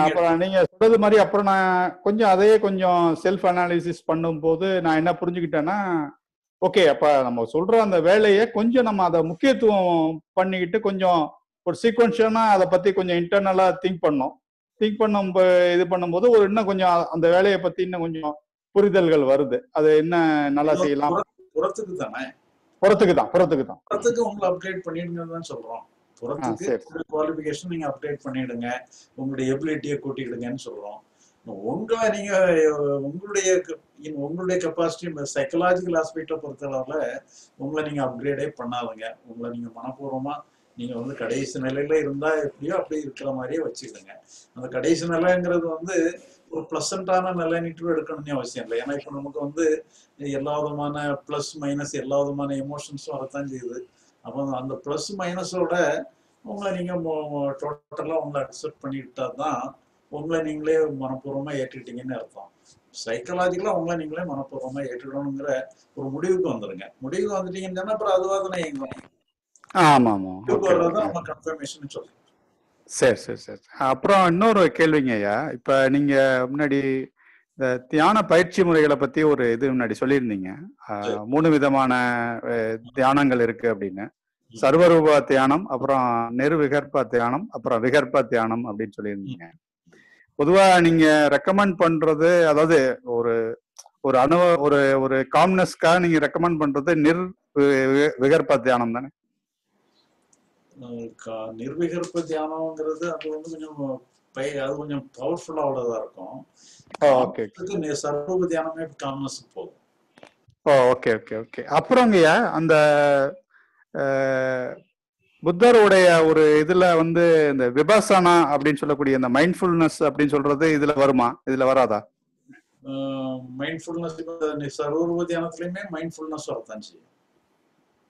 Speaker 11: அப்புறம் நீங்க சொன்னது மாதிரி அப்புறம் நான் கொஞ்சம் அதையே கொஞ்சம் செல்ஃப் அனாலிசிஸ் பண்ணும்போது நான் என்ன புரிஞ்சுக்கிட்டேன்னா ஓகே அப்ப நம்ம சொல்ற அந்த வேலையை கொஞ்சம் நம்ம அதை முக்கியத்துவம் பண்ணிக்கிட்டு கொஞ்சம் ஒரு சீக்வன்ஷனா அதை பத்தி கொஞ்சம் இன்டர்னலா திங்க் பண்ணோம். திங்க் பண்ணும் போ- இது பண்ணும்போது ஒரு இன்னும் கொஞ்சம் அந்த வேலையை பத்தி இன்னும் கொஞ்சம் புரிதல்கள் வருது. அது என்ன நல்லா செய்யலாம்?
Speaker 1: புறத்துக்கு தானே?
Speaker 11: புறத்துக்கு தான் புறத்துக்கு தான்.
Speaker 1: புறத்துக்கு உங்களை அப்கிரேட் பண்ணிடுங்கன்னு சொல்றோம். புறத்துக்கு குவாலிஃபிகேஷன் நீங்க அப்டேட் பண்ணிடுங்க. உங்களுடைய எபிலிட்டியை கூட்டிடுங்கன்னு சொல்றோம். உங்களை நீங்க உங்களுடைய உங்களுடைய கெப்பாசிட்டி சைக்கலாஜிக்கல் ஆஸ்பெக்டை பொறுத்தளவுல உங்களை நீங்க அப்கிரேடே பண்ணாதுங்க. உங்களை நீங்க மனப்பூர்வமா நீங்கள் வந்து கடைசி நிலையில் இருந்தால் எப்படியோ அப்படி இருக்கிற மாதிரியே வச்சுக்கிடுங்க அந்த கடைசி நிலைங்கிறது வந்து ஒரு ப்ளசண்டான நிலைன்னுட்டு எடுக்கணும்னு அவசியம் இல்லை. ஏன்னா இப்போ நமக்கு வந்து எல்லா விதமான ப்ளஸ் மைனஸ் எல்லா விதமான எமோஷன்ஸும் வரத்தான் செய்யுது. அப்போ அந்த ப்ளஸ் மைனஸோட உங்களை நீங்கள் டோட்டலாக உங்களை அக்செப்ட் பண்ணிக்கிட்டா தான் உங்களை நீங்களே மனப்பூர்வமாக ஏற்றுக்கிட்டீங்கன்னு அர்த்தம். சைக்கலாஜிக்கலாக உங்களை நீங்களே மனப்பூர்வமாக ஏற்றுக்கணுங்கிற ஒரு முடிவுக்கு வந்துடுங்க முடிவுக்கு வந்துட்டீங்கன்னு சொன்னால் அப்புறம் அதுவாக தானே இயங்கும்
Speaker 11: ஆமா ஆமா சரி சரி சரி. அப்புறம் இன்னொரு கேள்விங்க ஐயா. இப்ப நீங்க முன்னாடி இந்த தியான பயிற்சி முறைகளை பத்தி ஒரு இது முன்னாடி சொல்லியிருந்தீங்க. மூணு விதமான தியானங்கள் இருக்கு அப்படின்னு. சர்வரூப தியானம் அப்புறம் நிர்விகற்ப தியானம் அப்புறம் விகற்ப தியானம் அப்படின்னு சொல்லியிருந்தீங்க. பொதுவா நீங்க ரெக்கமெண்ட் பண்றது அதாவது ஒரு ஒரு அனுபவ ஒரு ஒரு காம்னஸ்க்காக நீங்க ரெக்கமெண்ட் பண்றது நிர் விகற்ப தியானம் தானே?
Speaker 1: நிர்விகற்ப தியானம்ங்கிறது அது வந்து கொஞ்சம் பை அது கொஞ்சம் பவர்ஃபுல்லா உள்ளதா இருக்கும். சர்வரூப தியானமே காமனஸ் போதும்.
Speaker 11: ஓ ஓகே ஓகே ஓகே அப்புறங்கய்யா அந்த புத்தருடைய ஒரு இதுல வந்து இந்த விபாசனா அப்படின்னு சொல்லக்கூடிய இந்த மைண்ட்ஃபுல்னஸ் அப்படின்னு சொல்றது இதுல வருமா? இதுல வராதா?
Speaker 1: மைண்ட்ஃபுல்னஸ் சர்வரூப தியானத்துலயுமே மைண்ட்ஃபுல்னஸ் வரத்தான் செய்யும்.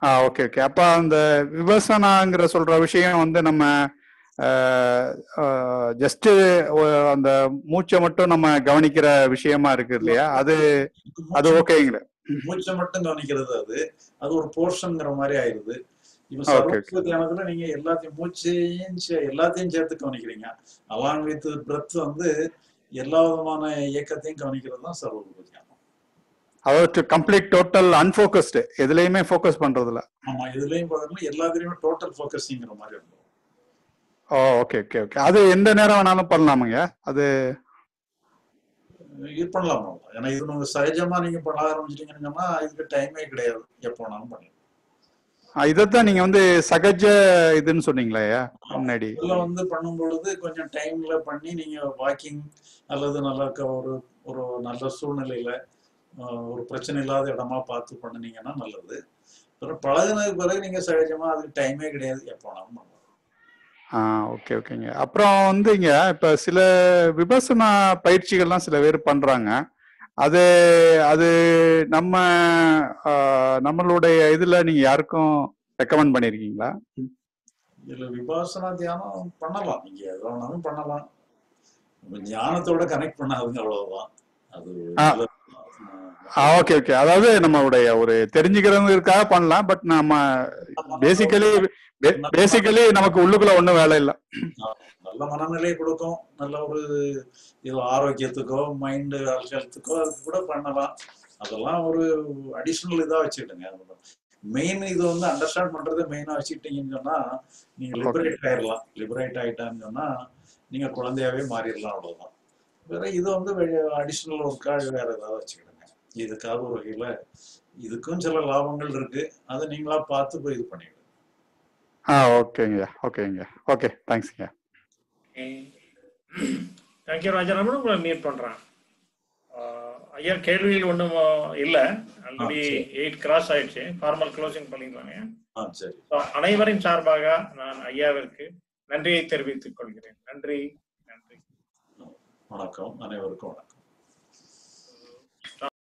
Speaker 11: ஆ ஓகே ஓகே. அப்ப அந்த விபசனாங்கிற சொல்ற விஷயம் வந்து நம்ம ஜஸ்ட் அந்த மூச்சை மட்டும் நம்ம கவனிக்கிற விஷயமா இருக்கு இல்லையா? அது அது ஓகேங்கிற
Speaker 1: மூச்சை மட்டும் கவனிக்கிறது அது. அது ஒரு போர்ஷன்ங்கிற மாதிரி ஆயிருது இப்ப தியானத்துல நீங்க எல்லாத்தையும் மூச்சையும் எல்லாத்தையும் சேர்த்து கவனிக்கிறீங்க. அலாங் வித் பிரெத் வந்து எல்லா விதமான இயக்கத்தையும் கவனிக்கிறது தான் தியானம்
Speaker 11: அதாவது கம்ப்ளீட் டோட்டல் அன்ஃபோக்கஸ்டு எதுலயுமே ஃபோக்கஸ் பண்றதுல
Speaker 1: ஆமா இதுலயும் பாத்தீங்கன்னா எல்லாத்துலயுமே டோட்டல் ஃபோக்கஸிங்கிற மாதிரி இருக்கும்.
Speaker 11: ஓ ஓகே ஓகே ஓகே அது எந்த நேரம் வேணாலும் பண்ணலாமுங்க? அது
Speaker 1: இது பண்ணலாம். ஏன்னா இது நம்ம சகஜமா நீங்க பண்ண ஆரம்பிச்சிட்டீங்கன்னு இதுக்கு டைமே கிடையாது. எப்போ வேணாலும் பண்ணலாம்.
Speaker 11: இதைத்தான் நீங்க வந்து சகஜ இதுன்னு சொன்னீங்களே முன்னாடி.
Speaker 1: இதுல வந்து பண்ணும் பொழுது கொஞ்சம் டைம்ல பண்ணி நீங்க வாக்கிங் அல்லது நல்ல ஒரு ஒரு நல்ல சூழ்நிலையில ஒரு பிரச்சனை இல்லாத இடமா பார்த்து பண்ணுனீங்கன்னா நல்லது. அப்புறம் பழகுனதுக்கு பிறகு நீங்க சகஜமா அதுக்கு டைமே கிடையாது எப்போ வேணாலும் பண்ணலாம்.
Speaker 11: ஓகே ஓகேங்க அப்புறம் வந்துங்க இப்ப சில விபசனா பயிற்சிகள்லாம் சில பேர் பண்றாங்க. அது அது நம்ம நம்மளுடைய இதுல நீங்க யாருக்கும் ரெக்கமெண்ட் பண்ணிருக்கீங்களா?
Speaker 1: இதுல விபாசனா தியானம் பண்ணலாம். நீங்க எது வேணாலும் பண்ணலாம். ஞானத்தோட கனெக்ட் பண்ணாதுங்க அவ்வளவுதான். அது
Speaker 11: ஓகே ஓகே அதாவது நம்மளுடைய ஒரு தெரிஞ்சுக்கிறவங்களுக்காக பண்ணலாம் பட் நம்ம பேசிக்கலி பேசிக்கலி நமக்கு உள்ளுக்குள்ள ஒண்ணும் வேலை இல்லை.
Speaker 1: நல்ல மனநிலையை கொடுக்கும். நல்ல ஒரு இது ஆரோக்கியத்துக்கோ மைண்டு ஹெல்த்துக்கோ அதுக்கு கூட பண்ணலாம். அதெல்லாம் ஒரு அடிஷ்னல் இதா வச்சுக்கிடுங்க. மெயின் இது வந்து அண்டர்ஸ்டாண்ட் பண்றது மெயினா வச்சுக்கிட்டீங்கன்னு சொன்னா நீங்க லிபரேட் ஆயிடலாம் லிபரேட் ஆயிட்டான்னு சொன்னா நீங்க குழந்தையாவே மாறிடலாம் அவ்வளவுதான். வேற இது வந்து அடிஷ்னல் ஒர்க்காக வேற ஏதாவது வச்சுக்கிடுங்க. இதுக்காக ஒரு வகையில இதுக்கும் சில லாபங்கள் இருக்கு. அதை நீங்களா பார்த்து போய் இது பண்ணிடுங்க.
Speaker 11: ஆ ஓகேங்க. ஓகேங்க. ஓகே தேங்க்ஸ்ங்க
Speaker 2: தேங்க்யூ ராஜாராமன். உங்களை மீட் பண்றேன். ஆஹ் ஐயா கேள்வியில் ஒன்றும் இல்லை. ஆல்ரெடி. எயிட் கிராஸ் ஆயிடுச்சு. ஃபார்மல் க்ளோசிங் பண்ணிடலாங்க.
Speaker 1: ஆ சரி.
Speaker 2: So, அனைவரின் சார்பாக நான் ஐயாவிற்கு நன்றியை தெரிவித்துக் கொள்கிறேன். நன்றி. நன்றி.
Speaker 1: வணக்கம். அனைவருக்கும் வணக்கம்.